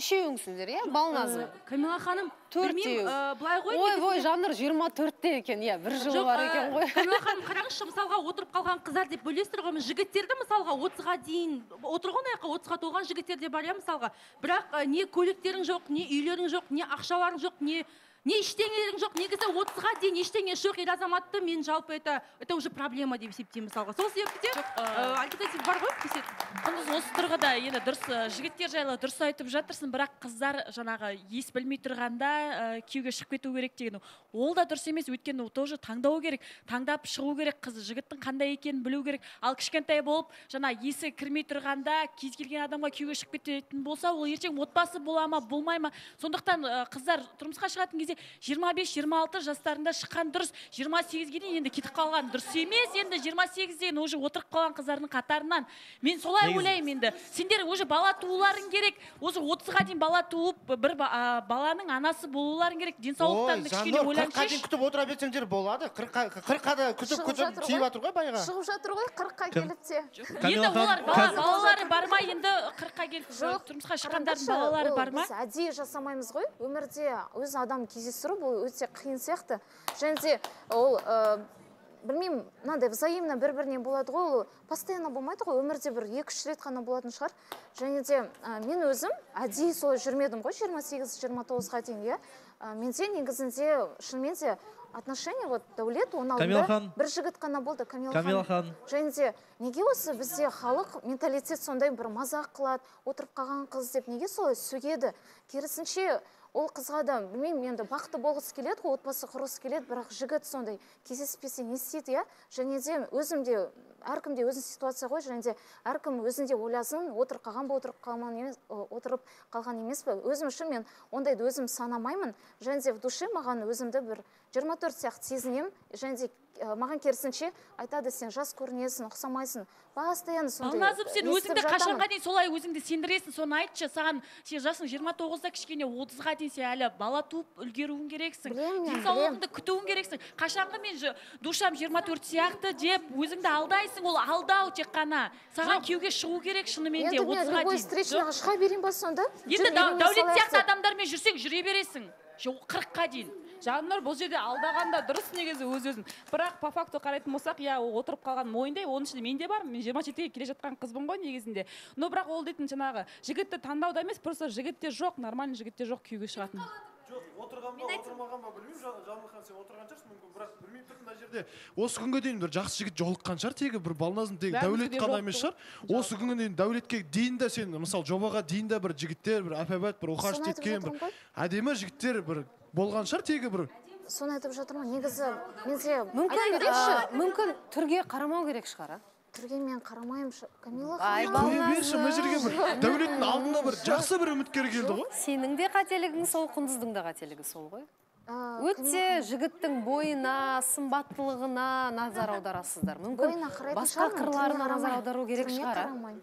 Үшеуіңсіңдер иә? Балназым камила ханым білмеймін, ә, былай ғой ой жаннұр жиырма төртте екен иә бір жылы бар ә, екен ғой. Камила ханым қараңызшы мысалға отырып қалған қыздар деп бөлесіздер ғой жігіттерді мысалға отызға дейін отырған аяққа отызға толған жігіттер де бар иә мысалға. Бірақ не көліктерің жоқ не үйлерің жоқ не ақшаларың жоқ не не ештеңелерің жоқ негізі отызға дейін ештеңе жоқ ер азаматты мен жалпы это это уже проблема деп есептеймін мысалға. Сол себепті де ә, альтернатив бар ғой десек. Құндыз осы тұрғыда енді дұрыс ә, жігіттер жайлы дұрыс айтып жатырсың бірақ қыздар жаңағы ес білмей тұрғанда ә, күйеуге шығып кету керек деген. Ол да дұрыс емес өйткені ол тоже таңдау керек. Таңдап шығу керек қыз жігіттің қандай екенін білу керек. Ал кішкентай болып жаңа есі кірмей тұрғанда кез келген адамға күйеуге шығып кететін болса ол ертең отбасы бола ма болмай ма? Сондықтан ә, қыздар тұрмысқа шығатын кезде жиырма бес жиырма алты жастарында шыққан дұрыс жиырма сегізге дейін енді кетіп қалған дұрыс емес. Енді жиырма сегіз деген уже отырып қалған қыздардың қатарынан мен солай ойлаймын енді. Сендер уже бала тууларың керек. Осы отызға дейін бала туып бір ба- а, баланың анасы болуларың керек. Денсаулықтарыңды кішкене ойланшы дейін күтіп отыра берсеңдер болады. қырыққа да күтіп күтіп тиіп ғой. жатыр ғой баяғы шығып жатыр ғой қырыққа келіп те енді олар бала балалары бар ма енді? қырыққа келіп тұрмысқа шыққандардың балалары бар ма? біз әдейі жасамаймыз ғой. Өмірде өз адам кездестіру бұл өте қиын сияқты. Және де ол ә, білмеймін мынандай взаимно бір біріне болады ғой ол постоянно болмайды ғой өмірде бір екі үш рет қана болатын шығар. Және де ә, мен өзім әдейі солай жүрмедім ғой жиырма сегіз жиырма тоғызға дейін иә. Ә, менде негізінде шынымен де отношения вот дәулет оның алдында бір жігіт қана болды камила Камила ханым. және де неге осы бізде халық менталитет сондай бір мазақ қылады отырып қалған қыз деп неге солай сөгеді керісінше ол қызға да білмеймін енді бақытты болғысы келеді ғой отбасы құрғысы келеді бірақ жігіт сондай кездеспесе не істейді иә? Және де өзім де әркімде өзінің ситуация ғой және де әркім өзінде ойласын отырып қалған ба отырып қалмаған емес отырып қалған емес пе? Өзім үшін мен ондайды өзім санамаймын және де в душе маған өзімді бір 24 сияқты сезінемін және де маған керісінше айтады сен жас көрінесің ұқсамайсың постоянно сондай сен өзіңді қашанға дейін солай өзіңді сендіресің соны айтшы. Саған сен жасың жиырма тоғызда кішкене отызға дейін сен әлі бала туып үлгеруің керексің денсаулығыңды күтуің керексің. Қашанғы мен душам жиырма төрт сияқты деп өзіңді алдайсың ол алдау тек қана. Саған күйеуге шығу керек шынымен де отызға дейін. шыға берейін ба сонда? Енді дәулет сияқты адамдармен жүрсең жүре бересің. Қырыққа дейін. Жаннұр бұл жерде алдағанда дұрыс негізі өз өзін. Бірақ по факту қарайтын болсақ иә ол отырып қалған мойындайды оның ішінде мен де бармын мен жиырма жетіге келе жатқан қызбын ғой негізінде. Но бірақ ол дейтін жаңағы жігітті таңдауда емес просто жігітте жоқ нормальный жігітте жоқ күйеуге шығатын. Отырған ба отырмаған ба білмеймін сен отырған шығарсың мүмкін бірақ білмей тұрмын мына жерде осы күнге дейін бір жақсы жігіт жолыққан шығар тегі бір балназым тегі дәулет қана жоқ емес шығар. Осы күнге дейін дәулетке дейін де сен мысалы жобаға дейін де бір жігіттер бір апабат бір ухаж еткен бір әдемі жігіттер бір болған шығар тегі бір. Соны айтып жатырмын негізі мен сізге мүмкін мүмкін түрге қарамау керек шығар а? Түрге мен қарамаймын ш- камила Ай, ханым. қоя берші мына жерге бір дәулеттің алдына бір жақсы бір үміткер келді ғой. Сенің де қателігің сол құндыздың да қателігі сол ғой. Өте жігіттің бойына сымбаттылығына назар аударасыздар. Мүмкін басқа қырларына назар аудару керек шығар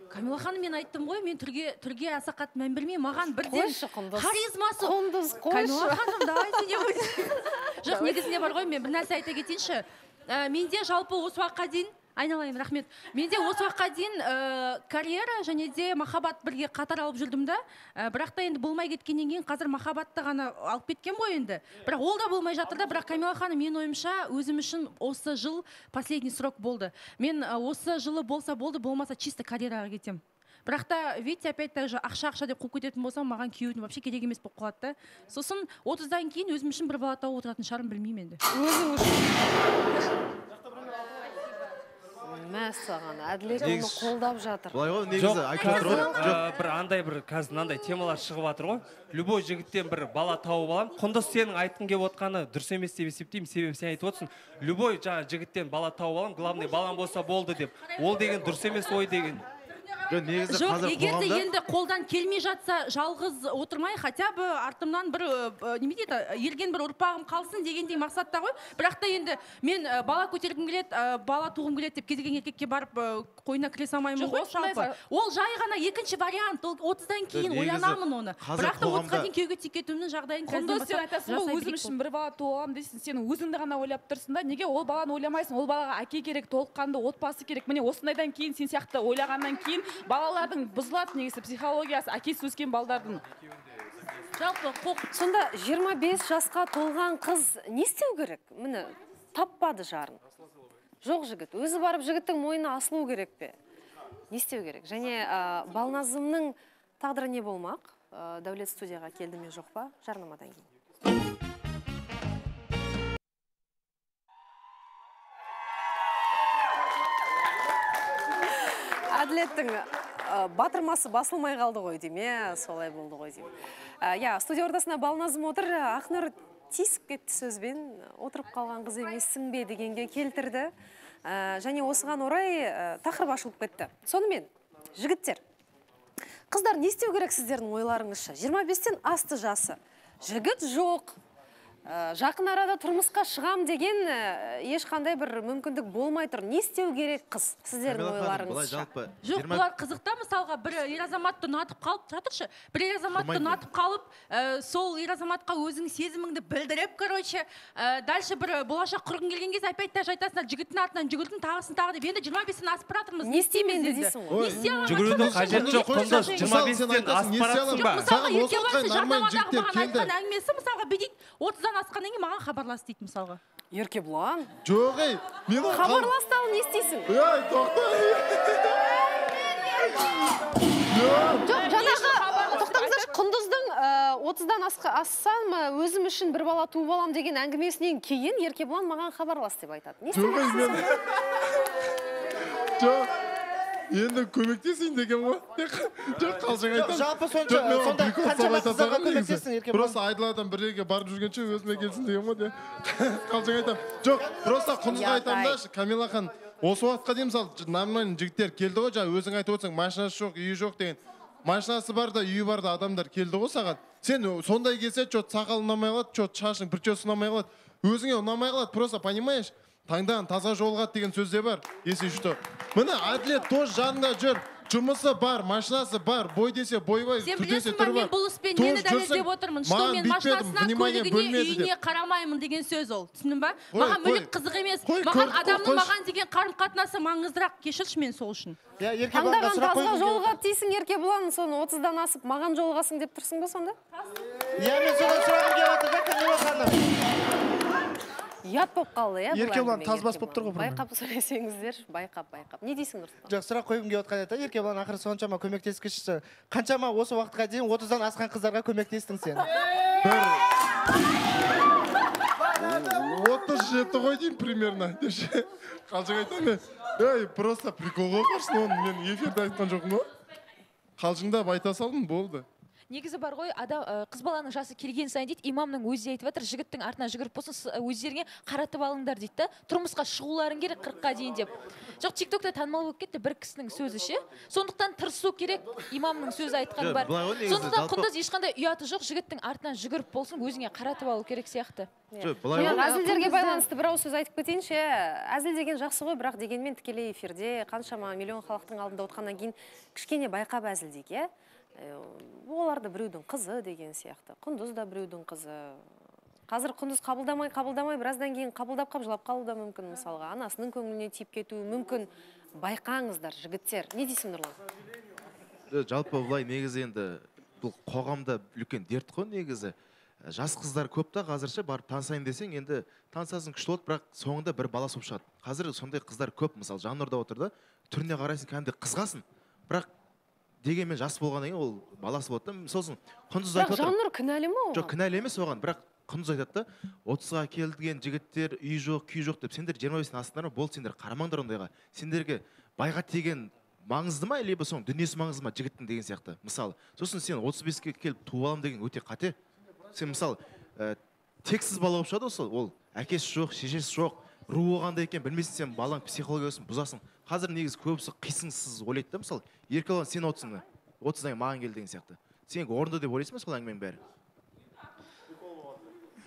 камила ханым мен айттым ғой мен түрге түрге аса қатты мән бермеймін. Маған бірден харизмасы Құндыз, қойшы. камила ханым давайте не жоқ негізінде бар ғой мен бір нәрсе айта кетейінші. Ә, менде жалпы осы уақытқа дейін айналайын рахмет. Менде осы уақытқа дейін ә, карьера және де махаббат бірге қатар алып жүрдім да. Ә, бірақ та енді болмай кеткеннен кейін қазір махаббатты ғана алып кеткен ғой енді. Бірақ ол да болмай жатыр да бірақ камила ханым менің ойымша өзім үшін осы жыл последний срок болды. Мен ә, осы жылы болса болды болмаса чисто карьераға кетемін бірақ та видите опять так же ақша ақша деп қуып кететін болсам маған күйеудің вообще керек емес болып қалады да. Сосын отыздан кейін өзім үшін бір бала тауып отыратын шығармын білмеймін енді. Өзің үшін. Мәссаған әділет оны қолдап жатыр. Былай ғой негізі жоқ айтып отыр ғой. ә, бір андай бір қазір мынандай темалар шығып жатыр ғой. Любой жігіттен бір бала тауып аламын құндыз сенің айтқың келіп отқаны дұрыс емес деп есептеймін себебі сен айтып отырсың. Любой жаңағы жігіттен бала тауып аламын главный балам болса болды деп. Ол деген дұрыс емес ой деген. Жоқ егер де енді қолдан келмей жатса жалғыз отырмай хотя бы артымнан бір неме дейді ерген бір ұрпағым қалсын дегендей мақсатта ғой. Бірақ та енді мен бала көтергім келеді бала туғым келеді деп кез келген еркекке барып қойнына кіре салмаймын ғой жалпы. ол жай ғана екінші вариант ол отыздан кейін ойланамын оны. бірақ та отызға дейін күйеуге тиіп кетуімнің жағдайын құндыз сен айтасың ғой өзім үшін бір бала туып аламын дейсің сен өзіңді ғана ойлап тұрсың да. Неге ол баланы ойламайсың? Ол балаға әке керек толыққанды отбасы керек. Міне осындайдан кейін сен сияқты ойлағаннан кейін балалардың бұзылады негізі психологиясы әкесіз өскен балдардың. Жалпы сонда 25 жасқа толған қыз не істеу керек? Міне таппады жарын. Жоқ жігіт өзі барып жігіттің мойнына асылу керек пе? Не істеу керек? Және ә, балназымның тағдыры не болмақ? Ә, дәулет студияға келді ме жоқ па? Жарнамадан кейін. Әділеттің ә, батырмасы басылмай қалды ғой деймін иә солай болды ғой деймін. Ә, иә студия ортасында балназым отыр. Ақнұр тиісіп кетті сөзбен. Отырып қалған қыз емессің бе дегенге келтірді. Ә, және осыған орай тақырып ашылып кетті. Сонымен жігіттер қыздар не істеу керек сіздердің ойларыңызша? 25-тен асты жасы. Жігіт жоқ. Ә, жақын арада тұрмысқа шығам деген ә, ешқандай бір мүмкіндік болмай тұр. Не істеу керек қыз сіздердің ойларыңызша. жоқ бұлар қызық та мысалға. Бір ер азаматты ұнатып қалып тұра тұршы бір ер азаматты ұнатып қалып ә, сол ер азаматқа өзіңнің сезіміңді білдіріп короче ә, дальше бір болашақ құрғың келген кезде опять даже айтасың жігіттің артынан жүгірдім тағысын тағы деп. Енді жиырма бестен асып бара жатырмыз Не істеймін енді дейсің ғой? не істей аламын? жүгірудің қажеті жоқ. құндыз жиырма бестен асып ба? Саған нормальный жігіттер келді. айтқан әңгімесі мысалға бүйтейді отыздан асқаннан кейін маған хабарлас дейді мысалға? Еркебұлан жоқ ей мен хабарласты ал не істейсің? Ей тоқта жоқ жаңағы тоқтаңыздаршы құндыздың отыздан ассам өзім үшін бір бала туып алам деген әңгімесінен кейін еркебұлан маған хабарлас деп айтады. Не жоқ. Енді көмектесейін деген ғой. Жоқ қалжың айтамын. жалпы сонша- сонда қаншама қыздарға Еркебұлан? просто айдаладан бір жерге барып жүргенше өзіме келсін деген ғой де. Қалжың айтамын. Жоқ просто құндызға айтамын да камила ханым осы уақытқа дейін мысалы нормальный жігіттер келді ғой жаңа өзің айтып отырсың машинасы жоқ үйі жоқ деген. Машинасы бар да үйі бар да адамдар келді ғой саған. Сен сондай келсе че сақал ұнамай қалады че шашың прическа ұнамай қалады. Өзіңе ұнамай қалады просто понимаешь? Таңдаған таза жолығады деген сөз де бар. Если что міне әділет тоже жанында жүр. Жұмысы бар машинасы бар бой десе бойбай сен білесің ба мен бұл іспен нені дәлелдеп отырмын? Что мен машинасына көлігіне бөлмеді үйіне қарамаймын деген сөз ол. Түсіндің ба? Маған мүлік қызық емес. Маған адамның маған деген қарым қатынасы маңыздырақ. Кешірші мен сол үшін. Иә таңдаған тазға жолығады дейсің еркебұлан соны отыздан асып маған жолығасың деп тұрсың ба сонда? Иә мен содан сұрағым келіп жатыр да ұят болып қалды иә бұл Еркебұлан тазбас Еркебұлан. болып тұр ғой байқап сөйлесеңіздер байқап байқап. Не дейсің нұрсұлтан? Жоқ сұрақ қойғым келіп отқан еді да еркебұлан ақыры соншама көмектескіші. Қаншама осы уақытқа дейін отыздан асқан қыздарға көмектестің сен. Отыз жеті ғой деймін примерно. Деші. Қалжың айтамын мен ей просто прикол ғой құрсын оны. Мен эфирде айтқан жоқпын ғой. Қалжыңдап айта салдым болды. Негізі бар ғой адам ә, қыз баланың жасы келген сайын дейді имамның өзі де айтып жатыр жігіттің артынан жүгіріп болсын өздеріңе қаратып алыңдар дейді да тұрмысқа шығуларың керек қырыққа дейін деп. Жоқ тик токта танымал болып кетті бір кісінің сөзі ше. Сондықтан тырысу керек имамның сөзі айтқан бар. сондықтан құндыз ешқандай ұяты жоқ жігіттің артынан жүгіріп болсын өзіңе қаратып алу керек сияқты. Жоқ, былай Мен ғой. әзілдерге байланысты бір ауыз сөз айтып кетейінші әзіл деген жақсы ғой бірақ дегенмен тікелей эфирде қаншама миллион халықтың алдында отқаннан кейін кішкене байқап әзілдейік иә. Олар да біреудің қызы деген сияқты құндыз да біреудің қызы. Қазір құндыз қабылдамай қабылдамай біраздан кейін қабылдап қалып жылап қалуы да мүмкін мысалға. Анасының көңіліне тиіп кетуі мүмкін. Байқаңыздар жігіттер. Не дейсің нұрлан? Э, жалпы былай негізі енді бұл қоғамда үлкен дерт қой негізі. Э, жас қыздар көп та қазірше барып танысайын десең енді танысасың күшті болады бірақ соңында бір баласы болып шығады. Қазір сондай қыздар көп мысалы жаннұрда отыр да түріне қарайсың кәдімгідей қызғасың бірақ дегенмен жас болғаннан кейін ол баласы болады да. Сосын құндыз бірақ айтып отыр жаннұр кінәлі ма жоқ кінәлі емес оған. Бірақ құндыз айтады да отызға келген жігіттер үй жоқ күй жоқ деп сендер жиырма бестен астыңдар ма? Болды сендер қарамаңдар ондайға. Сендерге байға тиген маңызды ма либо соның дүниесі маңызды ма жігіттің деген сияқты? Мысалы сосын сен отыз беске келіп туып аламын деген өте қате. Сен мысалы ә, тексіз бала болып шығады осы ол әкесі жоқ шешесі жоқ. Ру болғанда екен білмейсің сен баланың психологиясын бұзасың. Қазір негізі көбісі қисынсыз ойлайды да мысалы еркебұлан сен отызсың ба отыздан кейін маған кел деген сияқты. Сен орынды деп ойлайсың ба сол әңгіменің бәрі?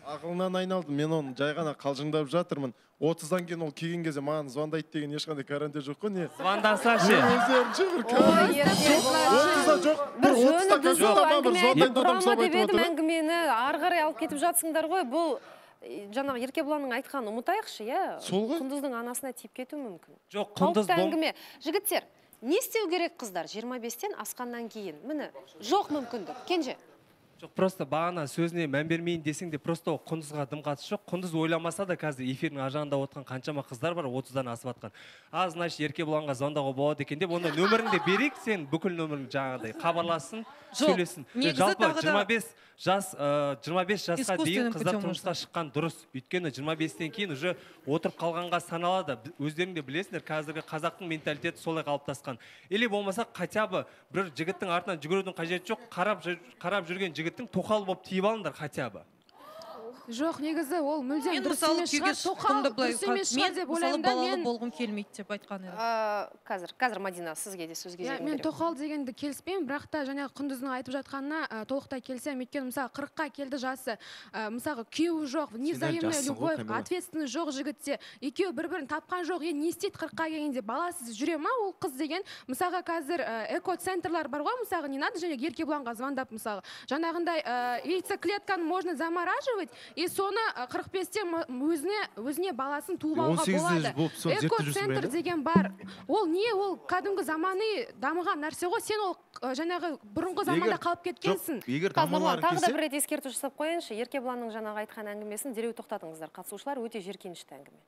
Ақылынан айналдым мен оны жай ғана қалжыңдап жатырмын. Отыздан кейін ол келген кезде маған звондайды деген ешқандай гарантия жоқ қой не? Звондаса ше өздерінше бір әңгімені ары қарай алып кетіп жатсыңдар ғой. Бұл жаңағы еркебұланның айтқанын ұмытайықшы иә? Сол ғой. құндыздың анасына тиіп кетуі мүмкін. Жоқ құндыз әңгіме. Жігіттер не істеу керек қыздар 25-тен асқаннан кейін? Міне жоқ мүмкіндік. Кенже жоқ просто бағана сөзіне мән бермейін десең де просто ол құндызға дым қатысы жоқ. Құндыз ойламаса да қазір эфирдің ар жағында отырған қаншама қыздар бар отыздан асып жатқан а значит еркебұланға звондауға болады екен деп онда нөміріңді берейік сен бүкіл нөмірің жаңағыдай хабарлассын сөйлессін жалпы да- 25 жас ә, 25 жасқа Искусственный дейін қыздар тұрмысқа шыққан дұрыс. Өйткені 25-тен кейін уже отырып қалғанға саналады. Өздерің де білесіңдер қазіргі қазақтың менталитеті солай қалыптасқан. Или болмаса хотя бы бір жігіттің артынан жүгірудің қажеті жоқ қарап қарап жүрген жігіттің тоқал болып тиіп алыңдар хотя бы. Жоқ негізі ол мүлдем мен дұрыс мысалы былай емес шығар мен деп мысалы балалы мен болғым келмейді деп айтқан едім. Қазір қазір мадина сізге де сөз кезегін мен тоқал дегенді келіспеймін бірақ та жаңағы құндыздың айтып жатқанына толықтай келісемін өйткені мысалы қырыққа келді жасы мысалға күйеуі жоқ невзаимная любовь ответственность жоқ жігітте екеуі бір бірін тапқан жоқ енді не істейді қырыққа келгенде баласыз жүре ма ол қыз деген? Мысалға қазір ә, экоцентрлар бар ғой мысалға не надо және еркебұланға звондап мысалы жаңағындай яйцеклетканы можно замораживать и соны ә, қырық бесте өзіне өзіне баласын туып алуға болады. экоцентр деген бар. Ол не? Ол кәдімгі замани дамыған нәрсе ғой. Сен ол жаңағы бұрынғы заманда қалып кеткенсің. жоқ, егер тағы да бір рет ескерту жасап қояйыншы. Еркебұланның жаңағы айтқан әңгімесін дереу тоқтатыңыздар. Қатысушылар өте жеркенішті әңгіме.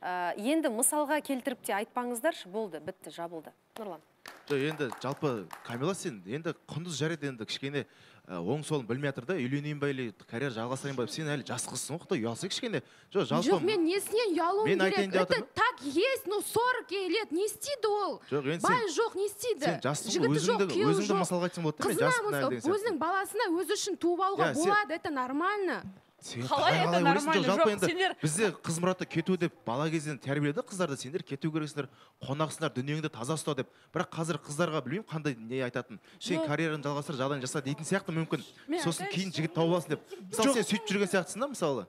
Ә, енді мысалға келтіріп те айтпаңыздаршы. Болды бітті жабылды. Нұрлан. Енді жалпы камила сен. Енді құндыз жарайды енді кішкене оң солын білмей жатыр да үйленейін ба или карьера жалғастырайын ба сен әлі жас қызсың ғой құдай ұялсай кішкене. Жоқ жалпы жоқ мен несінен ұялуым Мен керек? это так есть ну 40 лет не істейді ол. Жоқ енді бай жоқ не істейді. сен жассың ғой өзіңді өзіңді мысалға айтсаң болады да өзінің баласына өзі үшін туып алуға Иә, болады это нормально. Қалай это нормально? жоқ сендер- бізде қыз мұратта кету деп бала кезден тәрбиеледі қыздарды сендер кету керексіңдер қонақсыңдар дүниеңді таза ұста деп. Бірақ қазір қыздарға білмеймін қандай не айтатын сен Жоқ. карьераны жалғастыр жағдайын жаса дейтін сияқты мүмкін. Сосын кейін жігіт тауып аласың деп. Мысалы сен сөйтіп жүрген сияқтысың да мысалы.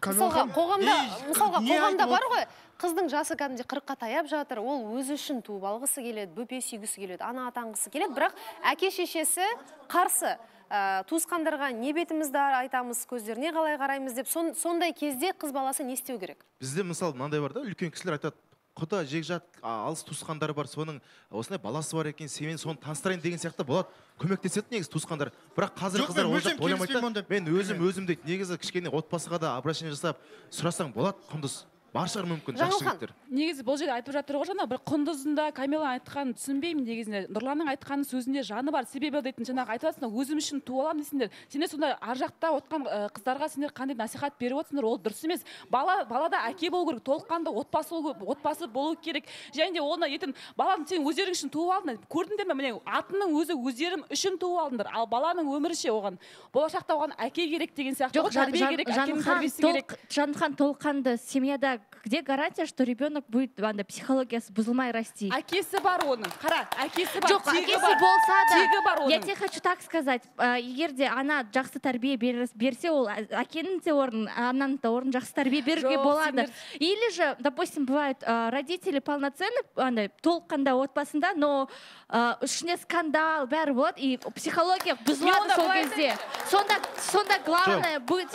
Мысалға қоғамда мысалға қоғамда бар ғой. Қыздың жасы кәдімгідей қырыққа таяп жатыр. Ол өзі үшін туып алғысы келеді бөпе сүйгісі келеді ана атанғысы келеді. Бірақ әке шешесі қарсы. Ә, туысқандарға не бетімізді айтамыз көздеріне қалай қараймыз деп сон- сондай кезде қыз баласы не істеу керек? Бізде мысалы мынандай бар да үлкен кісілер айтады құда жекжат алыс туысқандары бар соның осындай баласы бар екен сенімен соны таныстырайын деген сияқты болады. Көмектеседі негізі туысқандар. Бірақ қазір Жоқ, қыздар ол жақты ойламайды мен өзім өзім дейді. Негізі кішкене отбасыға да обращение жасап сұрасаң болады құндыз. Бар шығар мүмкін жақсы жігіттер. негізі бұл жерде айтып жатыр ғой жаңа бір құндыздың да камиланың айтқанын түсінбеймін негізінде. Нұрланның айтқан сөзінде жаны бар себебі дейтін. Жаңағы айтып жатсыңдар өзім үшін туып аламын дейсіңдер сендер сонда ар жақта отқан қыздарға сендер қандай насихат беріп отырсыңдар? Ол дұрыс емес. Бала балада әке болу керек толыққанды отбасы болу отбасы болу керек. Және де оны ертең баланы сен өздерің үшін туып алдыңдар көрдіңдер ме? Міне атының өзі өздерің үшін туып алдыңдар. Ал баланың өмірі ше оған? Болашақта оған әке керек деген сияқты тәрбие керек жанхан толыққанды семьяда где гарантия что ребенок будет андай психологиясы бұзылмай расти? Әкесі бар оның қара әкесі бар жоқ әкесі болса да. тегі бар я оның тебе хочу так сказать ә, егер де ана жақсы тәрбие берсе ол әкенің де орнын ананың да орнын жақсы тәрбие беруге болады. Или же допустим бывает ә, родители полноценны андай толыққанда отбасында но ішінде скандал бәрі болады и психология бұзылады сол кезде сонда сонда главное быть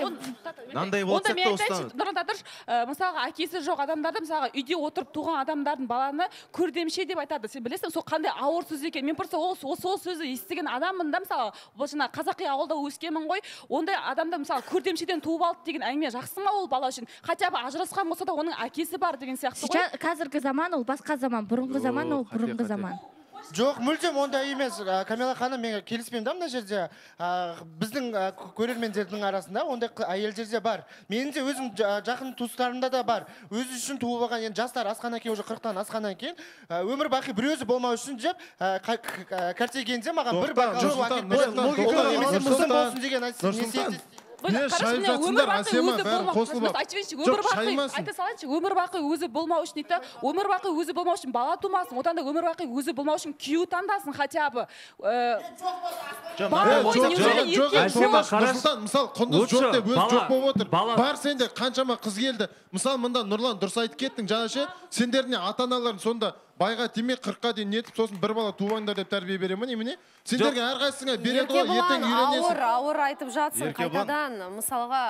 мынандай онда мен нұрнат тұршы мысалға әкесі жоқ адамдарды мысалға үйде отырып туған адамдардың баланы көрдемше деп айтады. Сен білесің сол қандай ауыр сөз екенін мен просто ол сол, сол сөзді естіген адаммын да мысалы. Бұл жаңағы қазақи ауылда өскенмін ғой. Ондай адамды мысалы көрдемшеден туып алды деген әңгіме жақсы ма ол бала үшін? Хотя бы ажырасқан болса да оның әкесі бар деген сияқты ғой. Қазіргі заман ол басқа заман бұрынғы заман ол бұрынғы заман. Жоқ мүлдем ондай емес. Ә, камила ханым мен келіспеймін да мына жерде. Ә, біздің ә, көрермендердің арасында ондай әйелдер де бар. Менің де өзім жа- жақын туыстарымда да бар. Өзі үшін туып алған енді жастар асқаннан кейін уже қырықтан асқаннан кейін өмір бақи бір өзі болмау үшін деп кәртейгенде маған бір бокал болсын деген шайып жатсыңдар әсема қосылып айтып өмір бақи шаймасын айта салайыншы өмір бақи өзі болмау үшін дейді да өмір бақи өзі болмау үшін бала тумасын одан да өмір бақи өзі болмау үшін күйеу таңдасын хотя бы. Мысалы құндыз жоқ деп өзі жоқ болып отыр бар сенде қаншама қыз келді. Мысалы мында нұрлан дұрыс айтып кеттің жаңа ше сендердің ата аналарың сонда байға тимей қырыққа дейін нетіп сосын бір бала туыңдар деп тәрбие бере ма немене? Сендерге әрқайсысыңа береді ғой ертең ауыр үйренесің. ауыр айтып жатсың қайтадан. Мысалға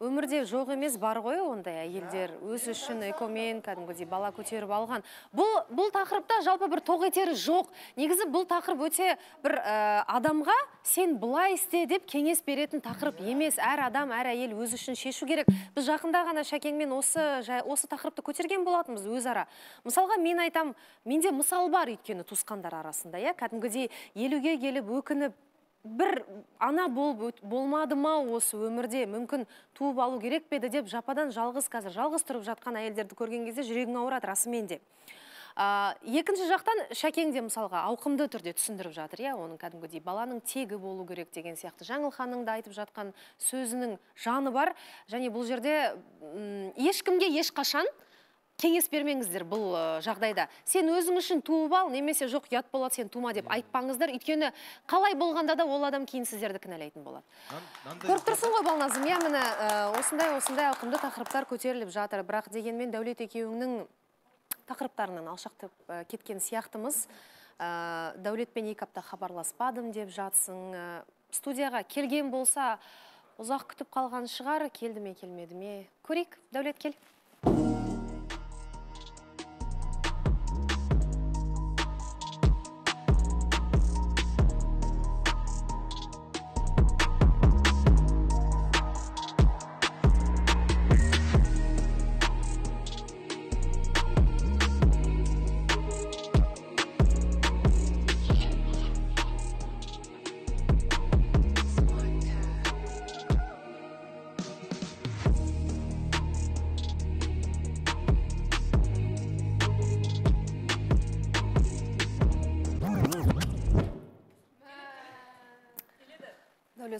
өмірде жоқ емес бар ғой ондай әйелдер. Өзі үшін экомен кәдімгідей бала көтеріп алған. Бұл бұл тақырыпта жалпы бір тоқ етері жоқ. Негізі бұл тақырып өте бір ә, адамға сен былай істе деп кеңес беретін тақырып емес. Әр адам әр әйел өзі үшін шешу керек. Біз жақында ғана шәкеңмен осы жай- осы тақырыпты көтерген болатынбыз өзара. Мысалға мен айтам менде мысал бар өйткені туысқандар арасында иә? Кәдімгідей елуге келіп өкініп бір ана болып болмады ма осы өмірде? Мүмкін туып алу керек пе еді деп жападан жалғыз қазір жалғыз тұрып жатқан әйелдерді көрген кезде жүрегің ауырады расымен де. А, екінші жақтан шәкең де мысалға ауқымды түрде түсіндіріп жатыр иә? Оның кәдімгідей баланың тегі болу керек деген сияқты. Жаңылханның да айтып жатқан сөзінің жаны бар. Және бұл жерде м, ешкімге ешқашан кеңес бермеңіздер бұл жағдайда. Сен өзің үшін туып ал немесе жоқ ұят болады сен тума деп айтпаңыздар. Өйткені қалай болғанда да ол адам кейін сіздерді кінәлайтын болады. Көріп тұрсың ғой балназым. Иә міне осындай осындай ауқымды тақырыптар көтеріліп жатыр. Бірақ дегенмен дәулет екеуіңнің тақырыптарынан алшақтап кеткен сияқтымыз. Ә, дәулетпен екі апта хабарласпадым деп жатсың. Ә, студияға келген болса ұзақ күтіп қалған шығар. Келді ме келмеді ме? Көрейік. Дәулет кел.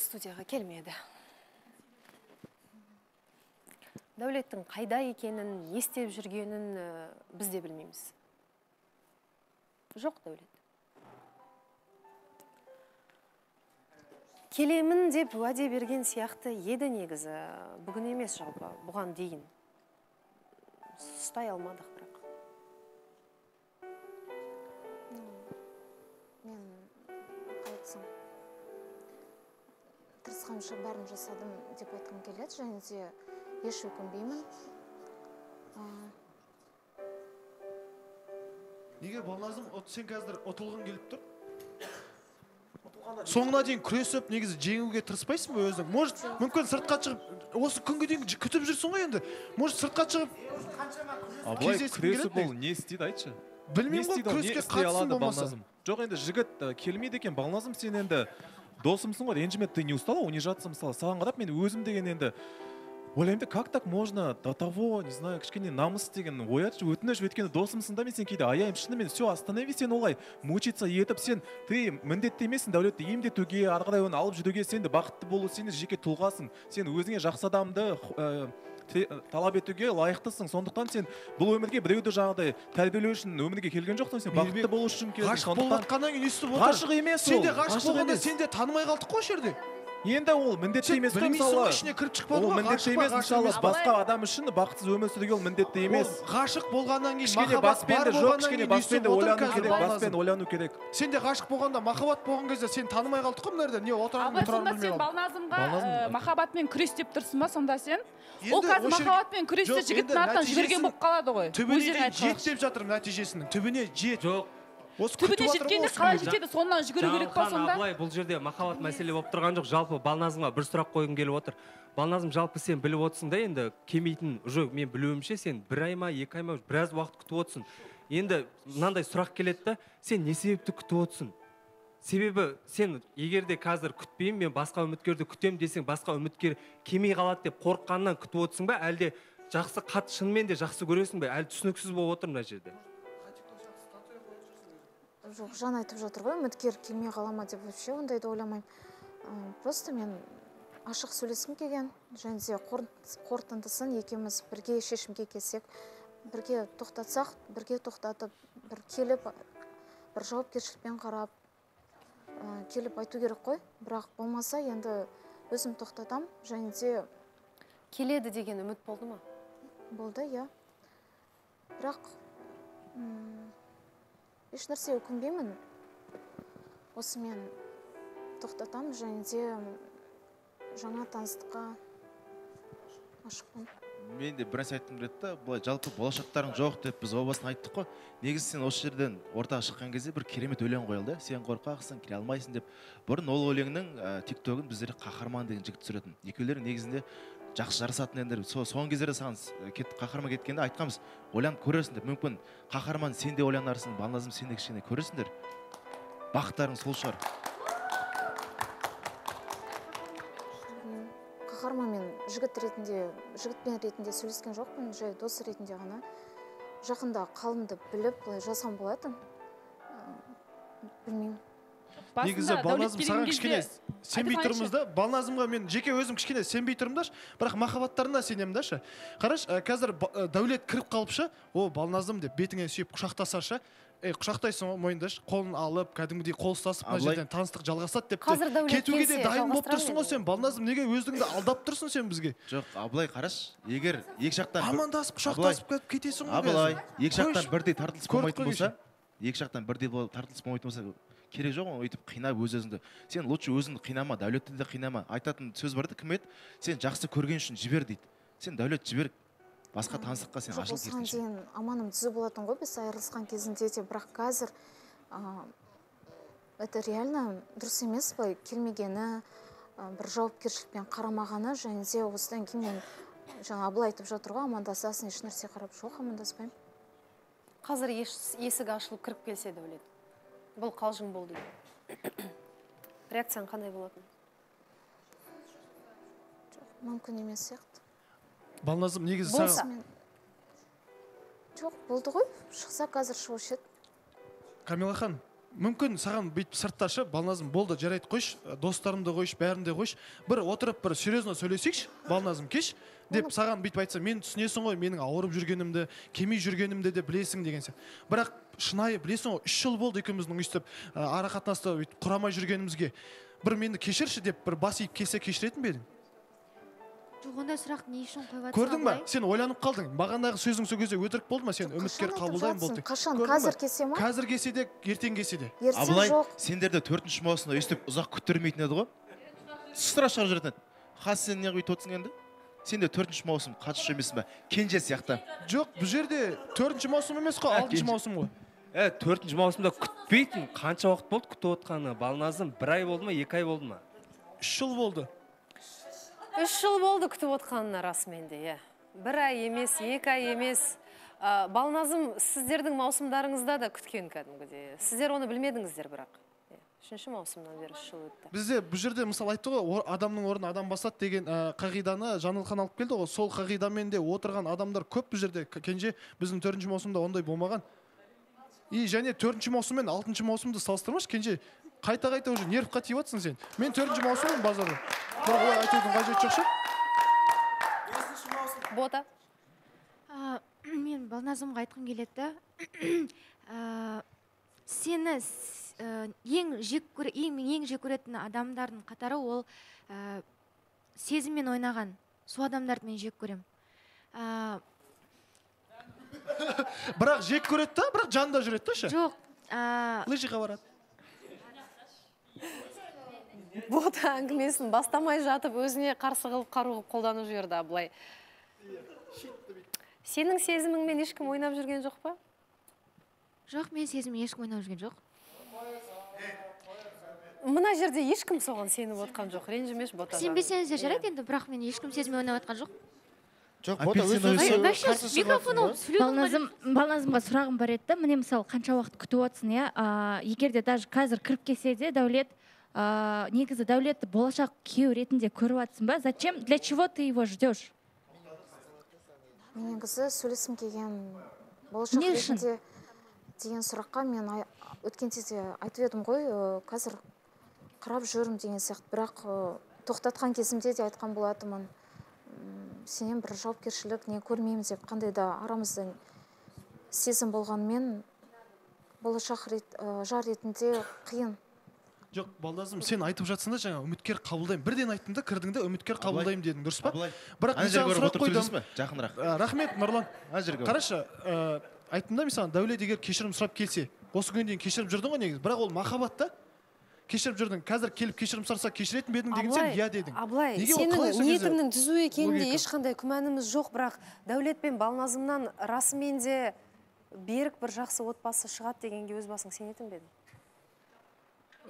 Студияға келмеді. Дәулеттің қайда екенін не істеп жүргенін ә, біз де білмейміз. Жоқ дәулет. Келемін деп уәде берген сияқты еді негізі. Бүгін емес жалпы бұған дейін. Ұстай алмадық. Тырысқанша бәрін жасадым деп айтқым келеді және де еш өкінбеймін. А, неге балназым вот сен қазір ұтылғың келіп тұр. Соңына дейін күресіп негізі жеңуге тырыспайсың ба өзің. Может мүмкін сыртқа шығып осы күнге дейін күтіп жүрсің ғой енді. Может сыртқа шығып күресіп ол не істейді айтшы. Білмеймін ғой, күреске алады болмаса. жоқ енді жігіт келмейді екен балназым сен енді. Досымсың ғой ренжіме ты не устала унижаться мысалы саған қарап мен өзім деген енді ойлаймын да как так можно до того не знаю кішкене намыс деген оятшы өтініш өйткені досымсың да мен сен кейде? Аяймын шынымен все останови сен олай мучиться етіп сен ты міндетті емессің дәулетті емдетуге ары қарай оны алып жүруге сен де бақытты болу сен де жеке тұлғасың сен өзіңе жақсы адамды те- талап етуге лайықтысың. Сондықтан сен бұл өмірге біреуді жаңағыдай тәрбиелеу үшін өмірге келген жоқсың сен бақытты болу үшін келдің. ғашық болыватқаннан кейін өйстіп отыр? Ғашық емес сен де ғашық болғанда сен де танымай қалдық қой осы жерде. Енді ол міндетті емес қой мысалы ішіне кіріп шықпады ол міндетті емес мысалы басқа адам үшін бақытсыз өмір сүруге ол міндетті емес. Ол ғашық болғаннан кейін кішкене махаббат баспенді жоқ кішкене баспенді ойлану керек баспен ойлану керек. Сен де ғашық болғанда махаббат болған кезде сен танымай қалдық қой мына жерде не отырғанын тұрғанын білмей сен балназымға Балназым, ә, махаббатпен күрес деп тұрсың ба сонда сен? Ол қазір махаббатпен күресте жігіттің артынан жіберген болып қалады ғой түбіне жет деп жатырмын нәтижесінің. Түбіне жет. Жоқ осы түбіне жеткенде қалай жетеді сонан жүгіру керек па сонда? абылай бұл жерде махаббат мәселе болып тұрған жоқ. Жалпы балназымға бір сұрақ қойғым келіп отыр. Балназым жалпы сен біліп отырсың да енді келмейтін уже мен білуімше сен бір ай ма екі ай ма біраз уақыт күтіп отырсың. Енді мынандай сұрақ келеді да сен не себепті күтіп отырсың? Себебі сен егер де қазір күтпеймін мен басқа үміткерді күтемін десең басқа үміткер келмей қалады деп қорыққаннан күтіп отырсың ба? Әлде жақсы қат шынымен де жақсы көресің бе? Әлі түсініксіз болып отыр мына жерде жоқ жан айтып жатыр ғой үміткер келмей қала ма деп вообще ондайды ойламаймын. Просто мен ашық сөйлескім келген және де қорыт- қорытындысын екеуміз бірге шешімге келсек бірге тоқтатсақ бірге тоқтатып бір келіп бір жауапкершілікпен қарап ә, келіп айту керек қой. Бірақ болмаса енді өзім тоқтатам және де келеді деген үміт болды ма? Болды иә. Бірақ ешнәрсе өкінбеймін. Осымен тоқтатамын және де жаңа таныстыққа ашықпын. Мен де бір нәрсе айтқым келеді да былай жалпы болашақтарың жоқ деп біз о баста айттық қой. Негізі сен осы жерден ортаға шыққан кезде бір керемет өлең қойылды. Да сен қорқақсың келе алмайсың деп. Бұрын ол өлеңнің ә, тик тогын біздер қаһарман деген жігіт түсіретін. Екеулері негізінде жақсы жарасатын ендер сол соңғы кездерде саған кет, қаһарман кеткенде айтқанбыз. Ойланып көресің деп мүмкін қаһарман сен де ойланарсың балназым сен де кішкене көресіңдер бақыттарың сол шығар. М, қаһарманмен жігіт ретінде жігітпен ретінде сөйлескен жоқпын жай дос ретінде ғана. Жақында қалымды біліп былай жазған болатын білмеймін. Негізі балназым саған кішкене сенбей тұрмыз да балназымға мен жеке өзім кішкене сенбей тұрмын да ш. бірақ махаббаттарына сенемін да шы қарашы ә, қазір ә, дәулет кіріп қалып шы о балназым деп бетіңе сүйіп құшақтаса шы ей құшақтайсың ғой мойнында шы қолын алып кәдімгідей қол ұстасып мына жерден таныстық жалғасады деп те Қазір Дәулет кетуге де дайын болып тұрсың ғой сен. Балназым неге өзіңді алдап тұрсың сен бізге? Жоқ абылай қарашы егер екі жақтан амандасып құшақтасып кетіп кетесің ғой абылай екі жақтан бірдей тартылыс болмайтын болса екі жақтан бірдей бол- тартылыс болмайтын болса керек жоқ ғой өйтіп қинап өз өзіңді. Сен лучше өзіңді қинама дәулетті де қинама. Айтатын сөз бар да кім еді? Сен жақсы көрген үшін жібер дейді. Сен дәулет жібер басқа таныстыққа сен ашыл осыған дейін аманым түзу болатын ғой біз айырылысқан кезінде де. Бірақ қазір это реально дұрыс емес былай келмегені бір жауапкершілікпен қарамағаны және де осыдан кейін мен жаңа абыл айтып жатыр ғой амандасасың ешнәрсе қарап жоқ амандаспаймын. Қазір еш- есік ашылып кіріп келсе дәулет бұл қалжың болды. Дейді реакцияң қандай болатын? Мүмкін емес сияқты. Балназым негізі болса саған жоқ болды ғой. Шықса қазір шығушы еді камила ханым мүмкін саған бүйтіп сыртта шы балназым болды жарайды қойшы. Достарымды қойшы бәрін де қойшы. Бір отырып бір серьезно сөйлесейікші. Балназым кеш. Деп саған бүйтіп айтса мен түсінесің ғой менің ауырып жүргенімді келмей жүргенімді де білесің деген сияқты. Бірақ шынайы білесің ғой үш жыл болды екеуміздің өйстіп ә, ара қатынасты өйтіп құрамай жүргенімізге. Бір мені кешірші деп бір бас иіп келсе кешіретін бе едің? Жоқ ондай сұрақ не үшін қойып көрдің ба? сен ойланып қалдың. Бағанағы сөзің сол кезде өтірік болды ма? Сен үміткер қабылдаймын болды. Қашан? Қазір келсе ма? қазір келсе де ертең келсе де. Абылай сендерді төртінші маусымда өйстіп ұзақ күттірмейтін еді ғой. Сыстыра шығарып жіберетін еді. Хас сен неғып өйтіп отырсың енді? Сен де төртінші маусым қатысушы емессің ба кенже сияқты. Жоқ бұл жерде төртінші маусым емес қой А, алтыншы маусым ғой. Ә төртінші маусымда күтпейтін қанша уақыт болды күтіп отқаны? Балназым бір ай болды ма екі ай болды ма? Үш жыл болды. Үш жыл болды күтіп отқанына расымен де иә. Бір ай емес екі ай емес. Ә, балназым сіздердің маусымдарыңызда да күткен кәдімгідей. Сіздер оны білмедіңіздер бірақ. Үшінші маусымнан бері үш жыл өтті. Бізде бұл жерде мысалы айтты ғой «Ор- адамның орнын адам басады деген ә, қағиданы жаңылхан алып келді ғой. Сол қағидамен де отырған адамдар көп бұл жерде. Кенже біздің төртінші маусымда ондай болмаған. И және төртінші маусым мен алтыншы маусымды салыстырмашы кенже қайта қайта уже нервқа тиіп жатрсың сен. Мен төртінші маусыммын базарда. Бірақ олай айтудың қажеті жоқ шығар бота. А, мен балназымға айтқым келеді да сені ең жек көре ең жек көретін адамдардың қатары ол ә, сезіммен ойнаған сол адамдарды мен жек көремін А, бірақ жек көреді да бірақ жанында жүреді да ше? жоқ а, лыжиға барады. Бота әңгімесін бастамай жатып өзіне қарсы қылып қару қылып қолданып жіберді абылай. Сенің сезіміңмен ешкім ойнап жүрген жоқ па? Жоқ мен сезіммен ешкім ойнап жүрген жоқ. Мына жерде ешкім соған сеніп отқан жоқ. Ренжімеші бота сенбесеңіз де жарайды енді бірақ мен ешкім сезіммен ойнап жатқан жоқ жоқ бота, микрофон балназымға сұрағым бар еді да. Міне мысалы қанша уақыт күтіп отырсың иә? А, егер де даже қазір кіріп келсе де дәулет негізі дәулетті болашақ күйеу ретінде көріп жатрсың ба? Зачем для чего ты его ждешь? Негізі сөйлескім келген болашақ Не үшін? ретінде деген сұраққа мен ай- өткен кезде айтып едім ғой қазір қарап жүрмін деген сияқты. Бірақ ә, тоқтатқан кезімде де айтқан болатынмын сенен бір жауапкершілік не көрмеймін деп қандай да арамызда сезім болғанымен болашақ рет, ә, жар ретінде қиын. Жоқ балдазым сен айтып жатсың да жаңа үміткер қабылдаймын. Бірден айттың да кірдің да үміткер қабылдаймын дедің дұрыс па? бірақ мен саған сұрақ қойдым. жақынырақ Ә, рахмет нұрлан ана жерге қарашы ә, айттым да мен саған дәулет егер кешірім сұрап келсе осы күнге дейін кешіріп жүрдің ғой негізі. Бірақ ол махаббат та. Кешіріп жүрдің. Қазір келіп кешірім сұраса кешіретін бе едің деген сен иә дедің абылай сенің ниетіңнің түзу екенінде логика? ешқандай күмәніміз жоқ бірақ дәулет пен балназымнан расымен де берік бір жақсы отбасы шығады дегенге өз басың сенетін бе едің?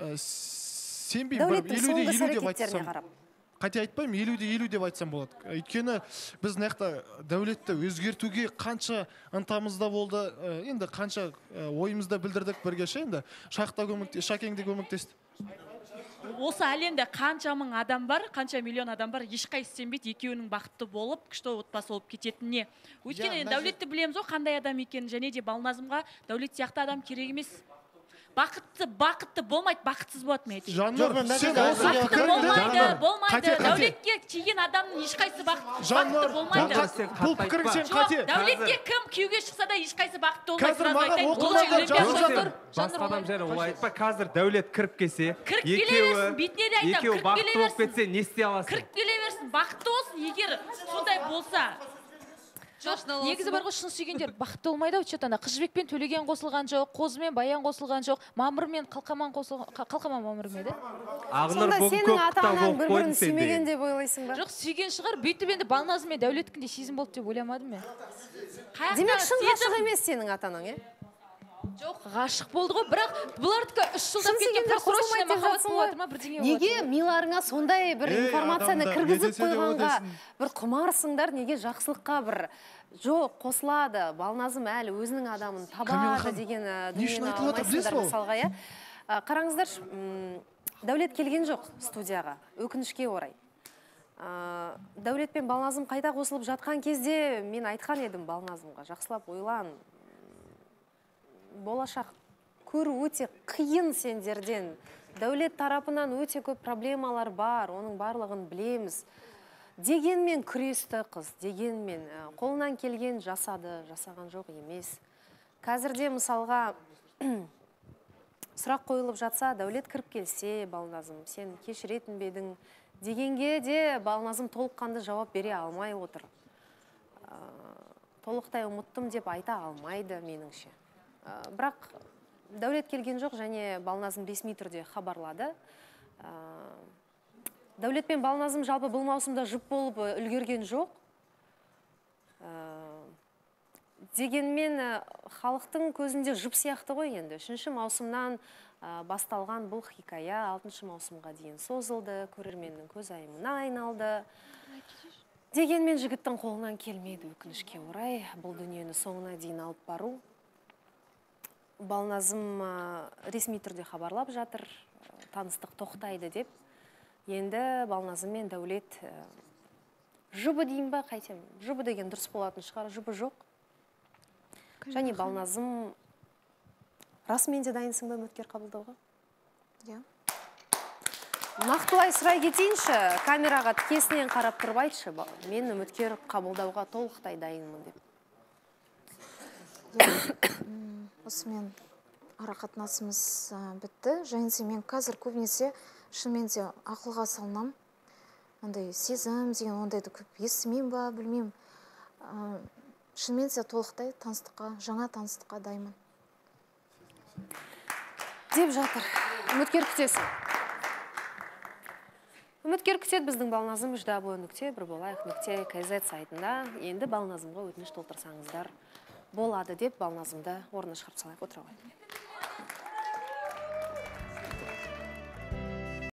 Ә, сенбеймін бір дәулеттің елу де соңғы елу деп әрекеттеріне айтсам. қарап. Қате айтпаймын елу де елу деп айтсам болады. Өйткені біз мына жақта дәулетті өзгертуге қанша ынтамыз да болды ә, енді қанша ә, ойымызды білдірдік бірге ше енді? Шақ та көмекте шакең де көмектесті осы әлемде қанша мың адам бар қанша миллион адам бар ешқайсысы сенбейді екеуінің бақытты болып күшті отбасы болып кететініне. Өйткені енді дәулетті білеміз ғой қандай адам екенін және де балназымға дәулет сияқты адам керек емес. Бақытты бақытты болмайды бақытсыз болады мен айтайын. Жаннұр, болмайды дәулетке тиген адамның ешқайсысы бақытты болмайды. Бұл пікірің сен қате. дәулетке кім күйеуге шықса да ешқайсысы бақытты болмайды басқа адам жайлы олай айтпа. Қазір дәулет кіріп келсе Кіріп келе берсін, бетіне де айтамын, екеуі кіріп бақытты келе болып берсін. кетсе не істей аласың? Кіріп келе берсін бақытты болсын егер сондай болса. Жоқ негізі бар ғой шын сүйгендер. Бақытты болмайды ау че то ана қыз жібек төлеген қосылған жоқ қозы мен баян қосылған жоқ мамыр мен қалқаман қосылған қа- қалқаман мамыр ма еді Ақнұр сонда сенің көп ата анаң бір бірін сүймеген деп ойлайсың ба? Жоқ сүйген шығар. Бүйтіп енді балназым мен дәулеткінде сезім болды деп ойламадым мен. Демек шын ғашық емес сенің ата анаң иә? Жоқ ғашық болды ғой. Бірақ бұлардікі үш жылдап кеткен деп махаббат ма бірдеңе неге? миларыңа сондай бір информацияны кіргізіп қойғанға бір құмарсыңдар неге жақсылыққа бір жоқ қосылады. Балназым әлі өзінің адамын табады деген үшін дүниені алмайсыңдар мысалға иә? Ә, қараңыздаршы м, дәулет келген жоқ студияға өкінішке орай. Ә, дәулет пен балназым қайта қосылып жатқан кезде мен айтқан едім балназымға жақсылап ойлан болашақ көру өте қиын сендерден. Дәулет тарапынан өте көп проблемалар бар оның барлығын білеміз. Дегенмен күресті қыз дегенмен ә, қолынан келген жасады жасаған жоқ емес. Қазірде мысалға сұрақ қойылып жатса дәулет кіріп келсе балназым сен кешіретін бе едің? дегенге де балназым толыққанды жауап бере алмай отыр. Ә, толықтай ұмыттым деп айта алмайды меніңше. Бірақ дәулет келген жоқ және балназым ресми түрде хабарлады. Ә, дәулет пен балназым жалпы бұл маусымда жұп болып ә, үлгерген жоқ. Дегенмен халықтың көзінде жұп сияқты ғой енді. Үшінші маусымнан басталған бұл хикая алтыншы маусымға дейін созылды көрерменнің көзайымына айналды. Дегенмен жігіттің қолынан келмеді өкінішке орай. Бұл дүниені соңына дейін алып бару балназым ресми түрде хабарлап жатыр ә, таныстық тоқтайды деп. Енді балназым мен дәулет ә, жұбы дейін ба қайтем? Жұбы деген дұрыс болатын шығар жұбы жоқ. Және балназым расымен де дайынсың ба үміткер қабылдауға? Иә нақтылай сұрай кетейінші камераға тікесінен қарап тұрып айтшы мен үміткер қабылдауға толықтай дайынмын деп. осымен ара қатынасымыз ә, бітті. Және де мен қазір көбінесе шынымен де ақылға салынамын андай сезім деген ондайды көп естімеймін ба білмеймін. Ә, шынымен де толықтай таныстыққа жаңа таныстыққа дайынмын. Деп жатыр. Үміткер күтесің үміткер күтеді біздің балназым. Үждабы нүкте бір болайық нүкте kz сайтында. Енді балназымға өтініш толтырсаңыздар. Болады деп балназымды орнына шығарып салайық. Отыра